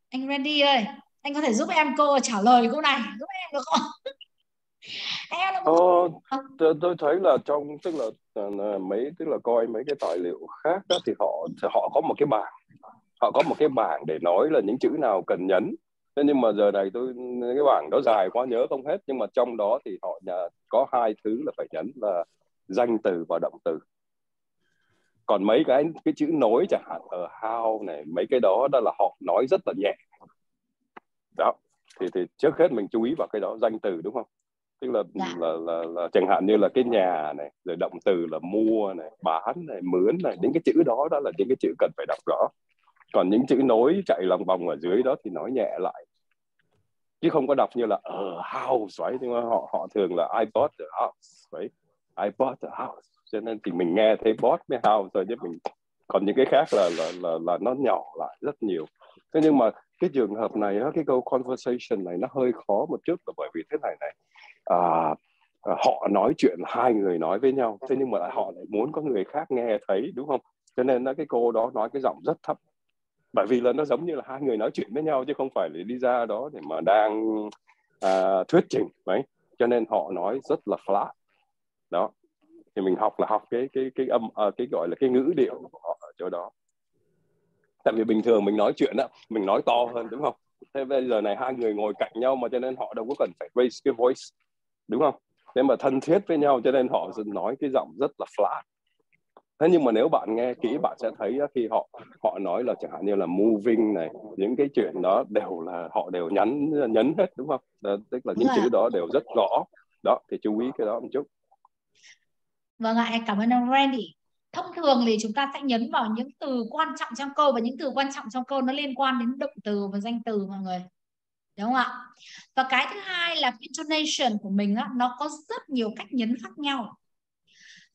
anh Randy ơi, anh có thể giúp em cô trả lời câu này giúp em được không? Em là Ờ, tôi, tôi thấy là trong tức là, là, là mấy tức là coi mấy cái tài liệu khác đó, thì họ họ có một cái bảng. Họ có một cái bảng để nói là những chữ nào cần nhấn. Thế nhưng mà giờ này tôi cái bảng đó dài quá nhớ không hết. Nhưng mà trong đó thì họ nhà, có hai thứ là phải nhấn là danh từ và động từ. Còn mấy cái cái chữ nối chẳng hạn ở how này mấy cái đó đó là họ nói rất là nhẹ. Đó thì thì trước hết mình chú ý vào cái đó danh từ đúng không tức là Dạ. là, là là chẳng hạn như là cái nhà này rồi động từ là mua này bán này mướn này những cái chữ đó đó là những cái chữ cần phải đọc rõ. Còn những chữ nối chạy lòng vòng ở dưới đó thì nói nhẹ lại. Chứ không có đọc như là ở house right nhưng mà họ họ thường là I bought the house right I bought the house. Cho nên thì mình nghe thấy bought với house thôi chứ mình còn những cái khác là là là, là nó nhỏ lại rất nhiều. Thế nhưng mà cái trường hợp này á, cái câu conversation này nó hơi khó một chút là bởi vì thế này này à, họ nói chuyện hai người nói với nhau. Thế nhưng mà lại họ lại muốn có người khác nghe thấy đúng không? Cho nên là cái cô đó nói cái giọng rất thấp. Bởi vì là nó giống như là hai người nói chuyện với nhau chứ không phải là đi ra đó để mà đang à, thuyết trình đấy cho nên họ nói rất là flat. Đó. Thì mình học là học cái cái cái âm à, cái gọi là cái ngữ điệu của họ ở chỗ đó. Tại vì bình thường mình nói chuyện đó mình nói to hơn đúng không? Thế bây giờ này hai người ngồi cạnh nhau mà cho nên họ đâu có cần phải raise cái voice đúng không? Thế mà thân thiết với nhau cho nên họ nói cái giọng rất là flat. Thế nhưng mà nếu bạn nghe kỹ bạn sẽ thấy khi họ họ nói là chẳng hạn như là moving này những cái chuyện đó đều là họ đều nhấn nhấn hết đúng không? Đó, tức là những Đúng rồi chữ đó đều rất rõ. Đó thì chú ý cái đó một chút. Vâng ạ, em cảm ơn ông Randy. Thông thường thì chúng ta sẽ nhấn vào những từ quan trọng trong câu và những từ quan trọng trong câu nó liên quan đến động từ và danh từ mọi người. Đúng không ạ? Và cái thứ hai là intonation của mình á, nó có rất nhiều cách nhấn khác nhau.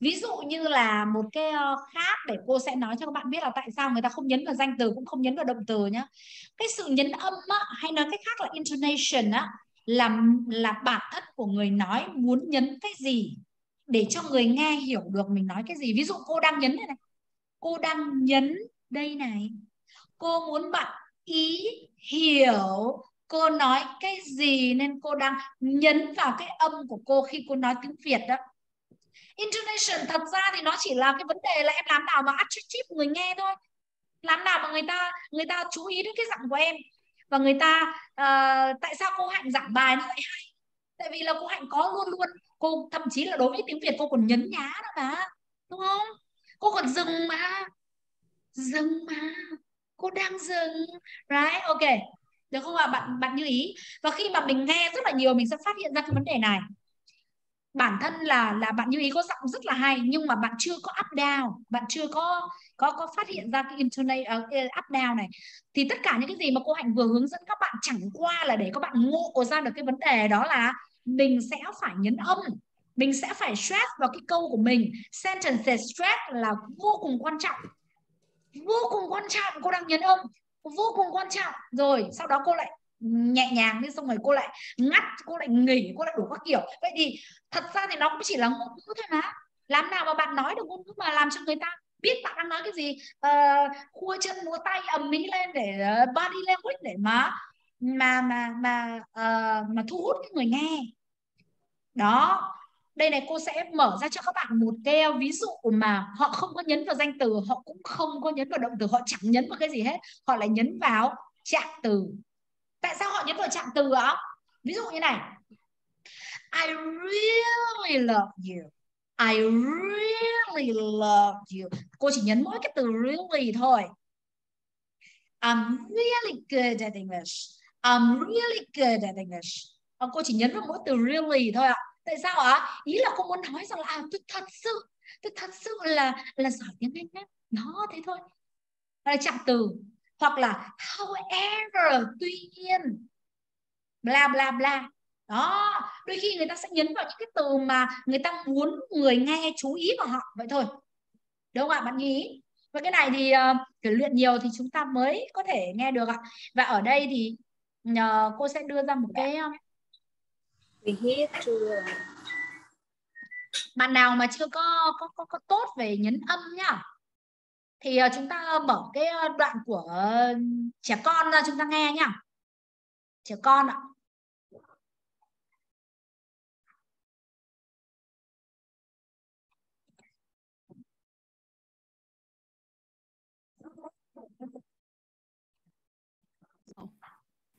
Ví dụ như là một cái ờ, khác để cô sẽ nói cho các bạn biết là tại sao người ta không nhấn vào danh từ cũng không nhấn vào động từ nhá. Cái sự nhấn âm á, hay nói cách khác là intonation á là là bản thân của người nói muốn nhấn cái gì để cho người nghe hiểu được mình nói cái gì. Ví dụ cô đang nhấn này này. Cô đang nhấn đây này. Cô muốn bạn ý hiểu cô nói cái gì nên cô đang nhấn vào cái âm của cô khi cô nói tiếng Việt đó. Intonation thật ra thì nó chỉ là cái vấn đề là em làm nào mà attractive người nghe thôi. Làm nào mà người ta người ta chú ý đến cái giọng của em. Và người ta uh, tại sao cô Hạnh giảng bài nó lại hay? Tại vì là cô Hạnh có luôn luôn cô thậm chí là đối với tiếng Việt cô còn nhấn nhá đó mà. Đúng không? Cô còn dừng mà. Dừng mà. Cô đang dừng. Right? Ok. Được không ạ? Bạn bạn như ý. Và khi mà mình nghe rất là nhiều mình sẽ phát hiện ra cái vấn đề này. Bản thân là là bạn như ý có giọng rất là hay nhưng mà bạn chưa có up down. Bạn chưa có có có phát hiện ra cái intonation ờ, uh, up down này. Thì tất cả những cái gì mà cô Hạnh vừa hướng dẫn các bạn chẳng qua là để các bạn ngộ ra được cái vấn đề đó là mình sẽ phải nhấn âm. Mình sẽ phải stress vào cái câu của mình. Sentence stress là vô cùng quan trọng. Vô cùng quan trọng cô đang nhấn âm vô cùng quan trọng. Rồi sau đó cô lại nhẹ nhàng đi xong rồi cô lại ngắt cô lại nghỉ cô lại đủ các kiểu. Vậy thì thật ra thì nó cũng chỉ là ngôn ngữ thôi mà. Làm nào mà bạn nói được ngôn ngữ mà làm cho người ta biết bạn đang nói cái gì. Uh, khua chân múa tay ầm mỹ lên để uh, body language để mà mà mà mà uh, mà thu hút cái người nghe. Đó đây này, cô sẽ mở ra cho các bạn một cái ví dụ mà họ không có nhấn vào danh từ, họ cũng không có nhấn vào động từ, họ chẳng nhấn vào cái gì hết. Họ lại nhấn vào trạng từ. Tại sao họ nhấn vào trạng từ ạ? Ví dụ như này. I really love you. I really love you. Cô chỉ nhấn mỗi cái từ really thôi. I'm really good at English. I'm really good at English. Cô chỉ nhấn vào mỗi từ really thôi ạ tại sao ạ? Ý là cô muốn nói rằng là à, tôi thật sự tôi thật sự là là giỏi tiếng Anh lắm nó thế thôi. Là trạng từ. Hoặc là however tuy nhiên bla bla bla. Đó đôi khi người ta sẽ nhấn vào những cái từ mà người ta muốn người nghe chú ý vào họ. Vậy thôi. Đúng không ạ? Bạn nghĩ? Và cái này thì ờ, uh, phải luyện nhiều thì chúng ta mới có thể nghe được ạ. Và ở đây thì uh, cô sẽ đưa ra một cái ờ, bạn nào mà chưa có có có, có tốt về nhấn âm nhá. Thì uh, chúng ta mở cái đoạn của uh, trẻ con ra chúng ta nghe nhá. Trẻ con ạ.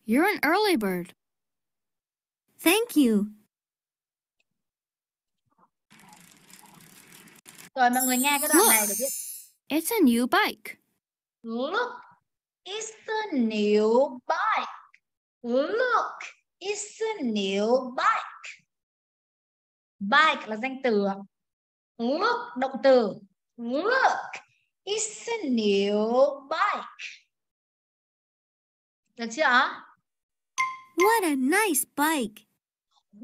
You're an early bird. Thank you. Rồi mọi người nghe cái đoạn này để biết. It's a new bike. Look, it's a new bike. Look, it's a new bike. Bike là danh từ. Look, động từ. Look, it's a new bike. Được chưa? What a nice bike.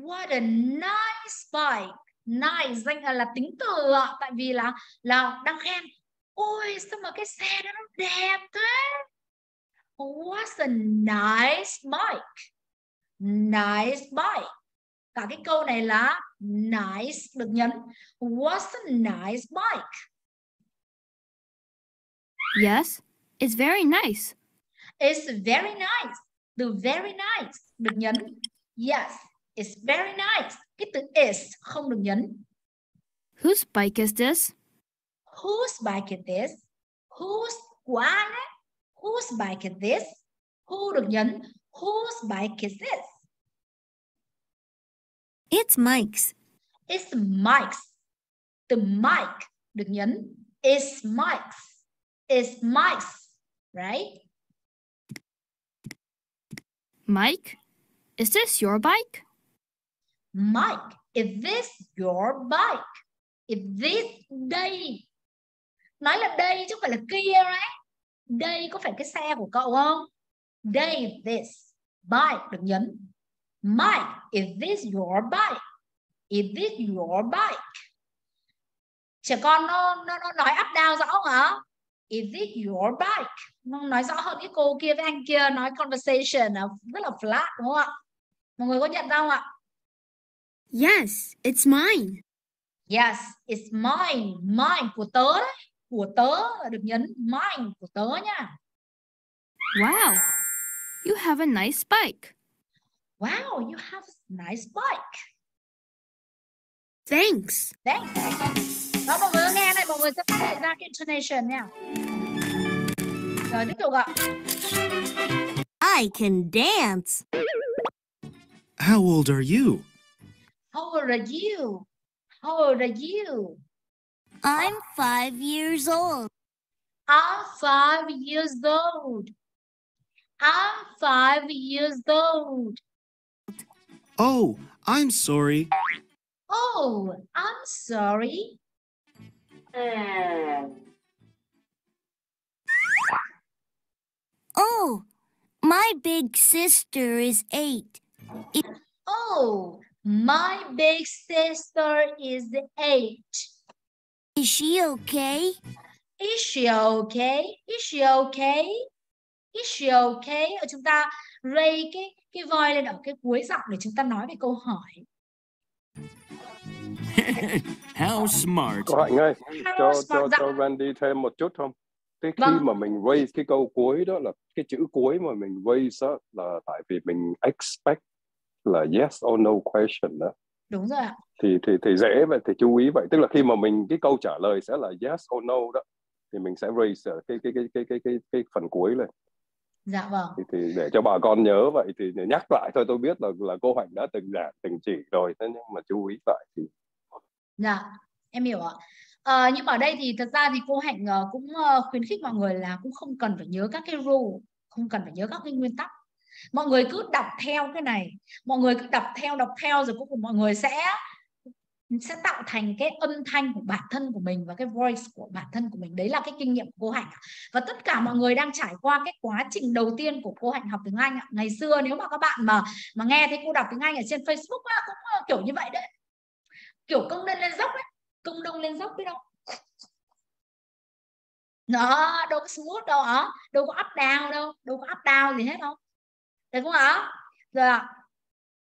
What a nice bike. Nice danh là, là tính từ ạ. Tại vì là là đang khen. Ôi sao mà cái xe đó nó đẹp thế. What's a nice bike. Nice bike. Cả cái câu này là nice được nhấn. What's a nice bike. Yes, it's very nice. It's very nice. Từ very nice được nhấn. Yes, it's very nice. Cái từ is không được nhấn. Whose bike is this? Whose bike is this? Whose của ai đấy? Whose bike is this? Who được nhấn. Whose bike is this? It's Mike's. It's Mike's. Từ Mike được nhấn. It's Mike's. It's Mike's. Right? Mike, is this your bike? Mike, is this your bike? Is this đây? Nói là đây chứ không phải là kia right? Đây có phải cái xe của cậu không? Đây is this. Bike được nhấn. Mike, is this your bike? Is this your bike? Trẻ con nó nó, nó nói up down rõ không hả? Is it your bike? Nó nói rõ hơn cái cô kia với anh kia nói conversation rất là flat đúng không ạ? Mọi người có nhận ra không ạ? Yes, it's mine. Yes, it's mine. Mine của tớ đấy. Của tớ được nhấn mine của tớ nha. Wow, you have a nice bike. Wow, you have a nice bike. Thanks. Thanks. Đó mọi người nghe này, mọi người sẽ phát hiện ra cái intonation nha. Rồi tiếp tục ạ. I can dance. How old are you? How old are you? How old are you? I'm five years old. I'm five years old. I'm five years old. Oh, I'm sorry. Oh, I'm sorry. Oh, my big sister is eight. Oh, my big sister is eight. Is she okay? Is she okay? Is she okay? Is she okay? Ở chúng ta ray cái cái voi lên ở cái cuối giọng để chúng ta nói về câu hỏi. How smart. Cô Hạnh ơi, How cho smart. cho Dạ. cho Randy thêm một chút không? Cái khi Vâng. mà mình raise cái câu cuối đó là cái chữ cuối mà mình raise đó là tại vì mình expect là yes or no question đó. Đúng rồi ạ. Thì thì thì dễ vậy thì chú ý vậy. Tức là khi mà mình cái câu trả lời sẽ là yes or no đó thì mình sẽ raise cái cái cái cái cái cái cái phần cuối lên. Dạ vâng. Thì, thì để cho bà con nhớ vậy thì nhắc lại thôi tôi biết là là cô Hạnh đã từng giảng từng chỉ rồi thế nhưng mà chú ý lại thì Dạ, em hiểu ạ. Ờ, nhưng mà ở đây thì thật ra thì cô Hạnh ờ, cũng ờ, khuyến khích mọi người là cũng không cần phải nhớ các cái rule, không cần phải nhớ các cái nguyên tắc. Mọi người cứ đọc theo cái này, mọi người cứ đọc theo đọc theo rồi cuối cùng mọi người sẽ sẽ tạo thành cái âm thanh của bản thân của mình và cái voice của bản thân của mình. Đấy là cái kinh nghiệm của cô hạnh và tất cả mọi người đang trải qua cái quá trình đầu tiên của cô hạnh học tiếng anh ngày xưa nếu mà các bạn mà mà nghe thấy cô đọc tiếng anh ở trên facebook cũng kiểu như vậy đấy. Kiểu công lên lên dốc ấy. Công đông lên dốc biết đâu đó đâu có smooth đâu hả? Đâu có up down đâu đâu có up down gì hết đâu được không ạ rồi ạ.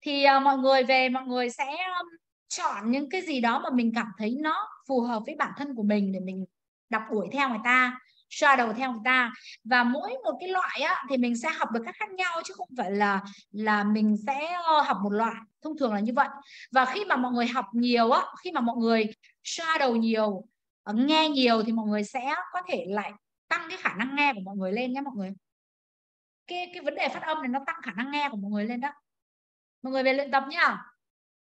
Thì uh, mọi người về mọi người sẽ um, chọn những cái gì đó mà mình cảm thấy nó phù hợp với bản thân của mình để mình đọc đuổi theo người ta shadow theo người ta. Và mỗi một cái loại á, thì mình sẽ học được các khác nhau chứ không phải là là mình sẽ ờ, học một loại thông thường là như vậy. Và khi mà mọi người học nhiều á khi mà mọi người shadow nhiều ờ, nghe nhiều thì mọi người sẽ có thể lại tăng cái khả năng nghe của mọi người lên nhé mọi người cái cái vấn đề phát âm này nó tăng khả năng nghe của mọi người lên đó. Mọi người về luyện tập nhá.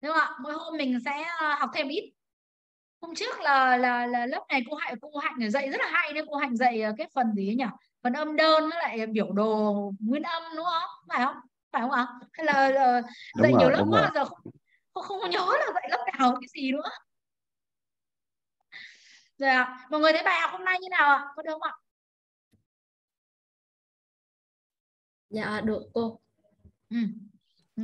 Đúng không ạ? Mỗi hôm mình sẽ ờ, học thêm ít. Hôm trước là là là lớp này cô hạnh cô hạnh dạy rất là hay nên cô hạnh dạy ờ, cái phần gì nhỉ? Phần âm đơn với lại biểu đồ nguyên âm đúng không? Phải không? Phải không ạ? Hay là uh, dạy nhiều lớp quá giờ không, không không nhớ là dạy lớp nào cái gì nữa. Rồi ạ mọi người thấy bài học hôm nay như nào ạ? Có được không ạ dạ được cô. Ừ. Ừ,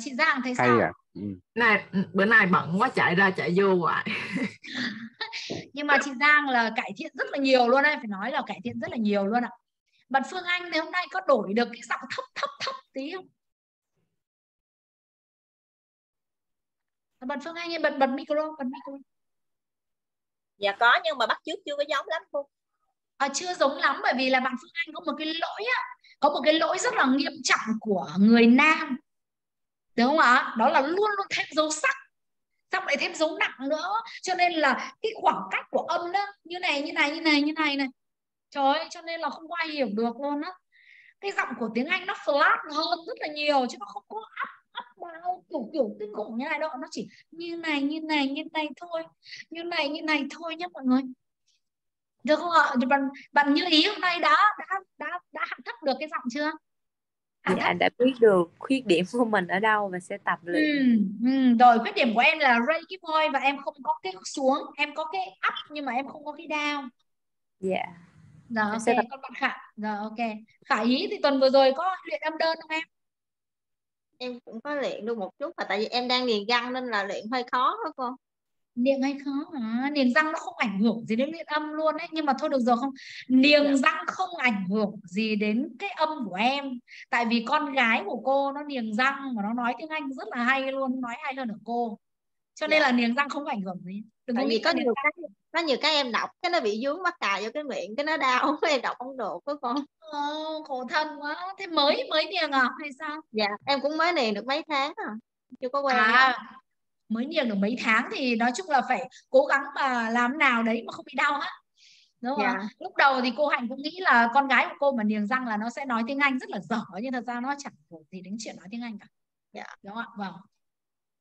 chị Giang thấy hay sao? à? Ừ. này bữa nay bận quá chạy ra chạy vô hoài. Nhưng mà chị Giang là cải thiện rất là nhiều luôn đấy phải nói là cải thiện rất là nhiều luôn ạ. Bạn Phương Anh thì hôm nay có đổi được cái giọng thấp thấp thấp tí không? Bạn Phương Anh bật bật micro bật micro. Dạ có nhưng mà bắt chước chưa có giống lắm cô. À, chưa giống lắm bởi vì là bạn Phương Anh có một cái lỗi á có một cái lỗi rất là nghiêm trọng của người nam. Đúng không ạ? Đó là luôn luôn thêm dấu sắc. Xong lại thêm dấu nặng nữa. Cho nên là cái khoảng cách của âm đó, như này như này như này như này này. Trời ơi, cho nên là không có ai hiểu được luôn á. Cái giọng của tiếng Anh nó flat hơn rất là nhiều, chứ nó không có áp áp bao kiểu kiểu kinh khủng như này đâu. Nó chỉ như này như này như này thôi. Như này như này thôi nhé mọi người được không ạ? Bạn bạn như ý hôm nay đã đã đã đã hạ thấp được cái giọng chưa? Hạ dạ đã biết được khuyết điểm của mình ở đâu và sẽ tập luyện. Ừ, ừ. rồi khuyết điểm của em là raise cái voice và em không có cái xuống em có cái up nhưng mà em không có cái down. Dạ. Rồi ok tập... con bạn khả rồi ok. Khả ý thì tuần vừa rồi có luyện âm đơn không em? Em cũng có luyện được một chút mà tại vì em đang niềng răng nên là luyện hơi khó đó cô niềng hay khó à? niềng răng nó không ảnh hưởng gì đến luyện âm luôn ấy. Nhưng mà thôi được rồi không? Niềng dạ. răng không ảnh hưởng gì đến cái âm của em. Tại vì con gái của cô nó niềng răng mà nó nói tiếng anh rất là hay luôn nói hay hơn ở cô. Cho nên dạ. là niềng răng không ảnh hưởng gì. Đừng tại vì có nhiều cái có nhiều cái em đọc cái nó bị dướng mắc cài vô cái miệng cái nó đau em đọc không được của con ờ, khổ thân quá. Thế mới mới niềng à? Hay sao? Dạ em cũng mới niềng được mấy tháng à. Chưa có quen à mới niềng được mấy tháng thì nói chung là phải cố gắng mà làm nào đấy mà không bị đau hết đúng không? Yeah. Dạ. lúc đầu thì cô Hạnh cũng nghĩ là con gái của cô mà niềng răng là nó sẽ nói tiếng Anh rất là dở nhưng thật ra nó chẳng có gì đến chuyện nói tiếng Anh cả yeah. Dạ. đúng không ạ vâng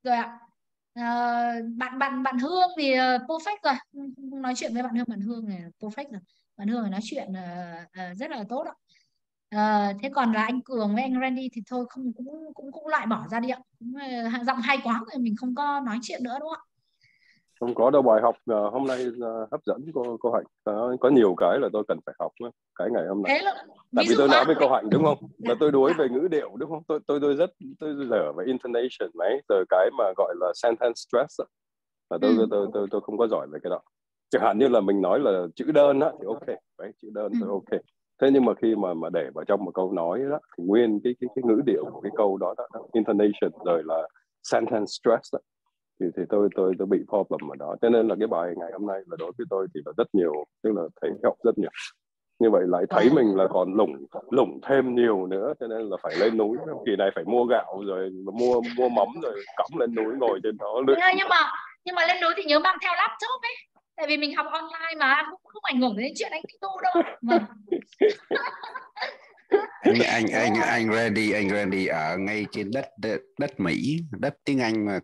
rồi ạ à, bạn bạn bạn Hương thì uh, perfect rồi nói chuyện với bạn Hương bạn Hương này perfect rồi bạn Hương nói chuyện uh, uh, rất là tốt ạ À, thế còn là anh Cường với anh Randy thì thôi không cũng cũng cũng loại bỏ ra đi ạ. Cũng, uh, giọng hay quá rồi mình không có nói chuyện nữa đúng không ạ? Không có đâu bài học uh, hôm nay uh, hấp dẫn cô cô Hạnh. Uh, có nhiều cái là tôi cần phải học nữa. cái ngày hôm nay. Là, Tại vì tôi nói với cô Hạnh đúng không? Là tôi đuối về ngữ điệu đúng không? Tôi tôi tôi rất tôi dở về intonation mấy từ cái mà gọi là sentence stress. Là tôi, ừ. tôi, tôi tôi tôi không có giỏi về cái đó. Chẳng hạn như là mình nói là chữ đơn á thì ok, đấy, chữ đơn ừ. thì ok thế nhưng mà khi mà mà để vào trong một câu nói đó thì nguyên cái cái cái ngữ điệu của cái câu đó, đó, đó intonation rồi là sentence stress đó, thì thì tôi tôi tôi bị problem ở đó. Cho nên là cái bài ngày hôm nay là đối với tôi thì là rất nhiều tức là thấy học rất nhiều. Như vậy lại thấy mình là còn lủng lủng thêm nhiều nữa cho nên là phải lên núi. Kỳ này phải mua gạo rồi mua mua mắm rồi cõng lên núi ngồi trên đó lướt. nhưng mà nhưng mà lên núi thì nhớ mang theo laptop ấy tại vì mình học online mà cũng không ảnh hưởng đến chuyện anh đi tu đâu mà. anh anh anh anh ready anh ready ở ngay trên đất, đất Mỹ đất tiếng Anh mà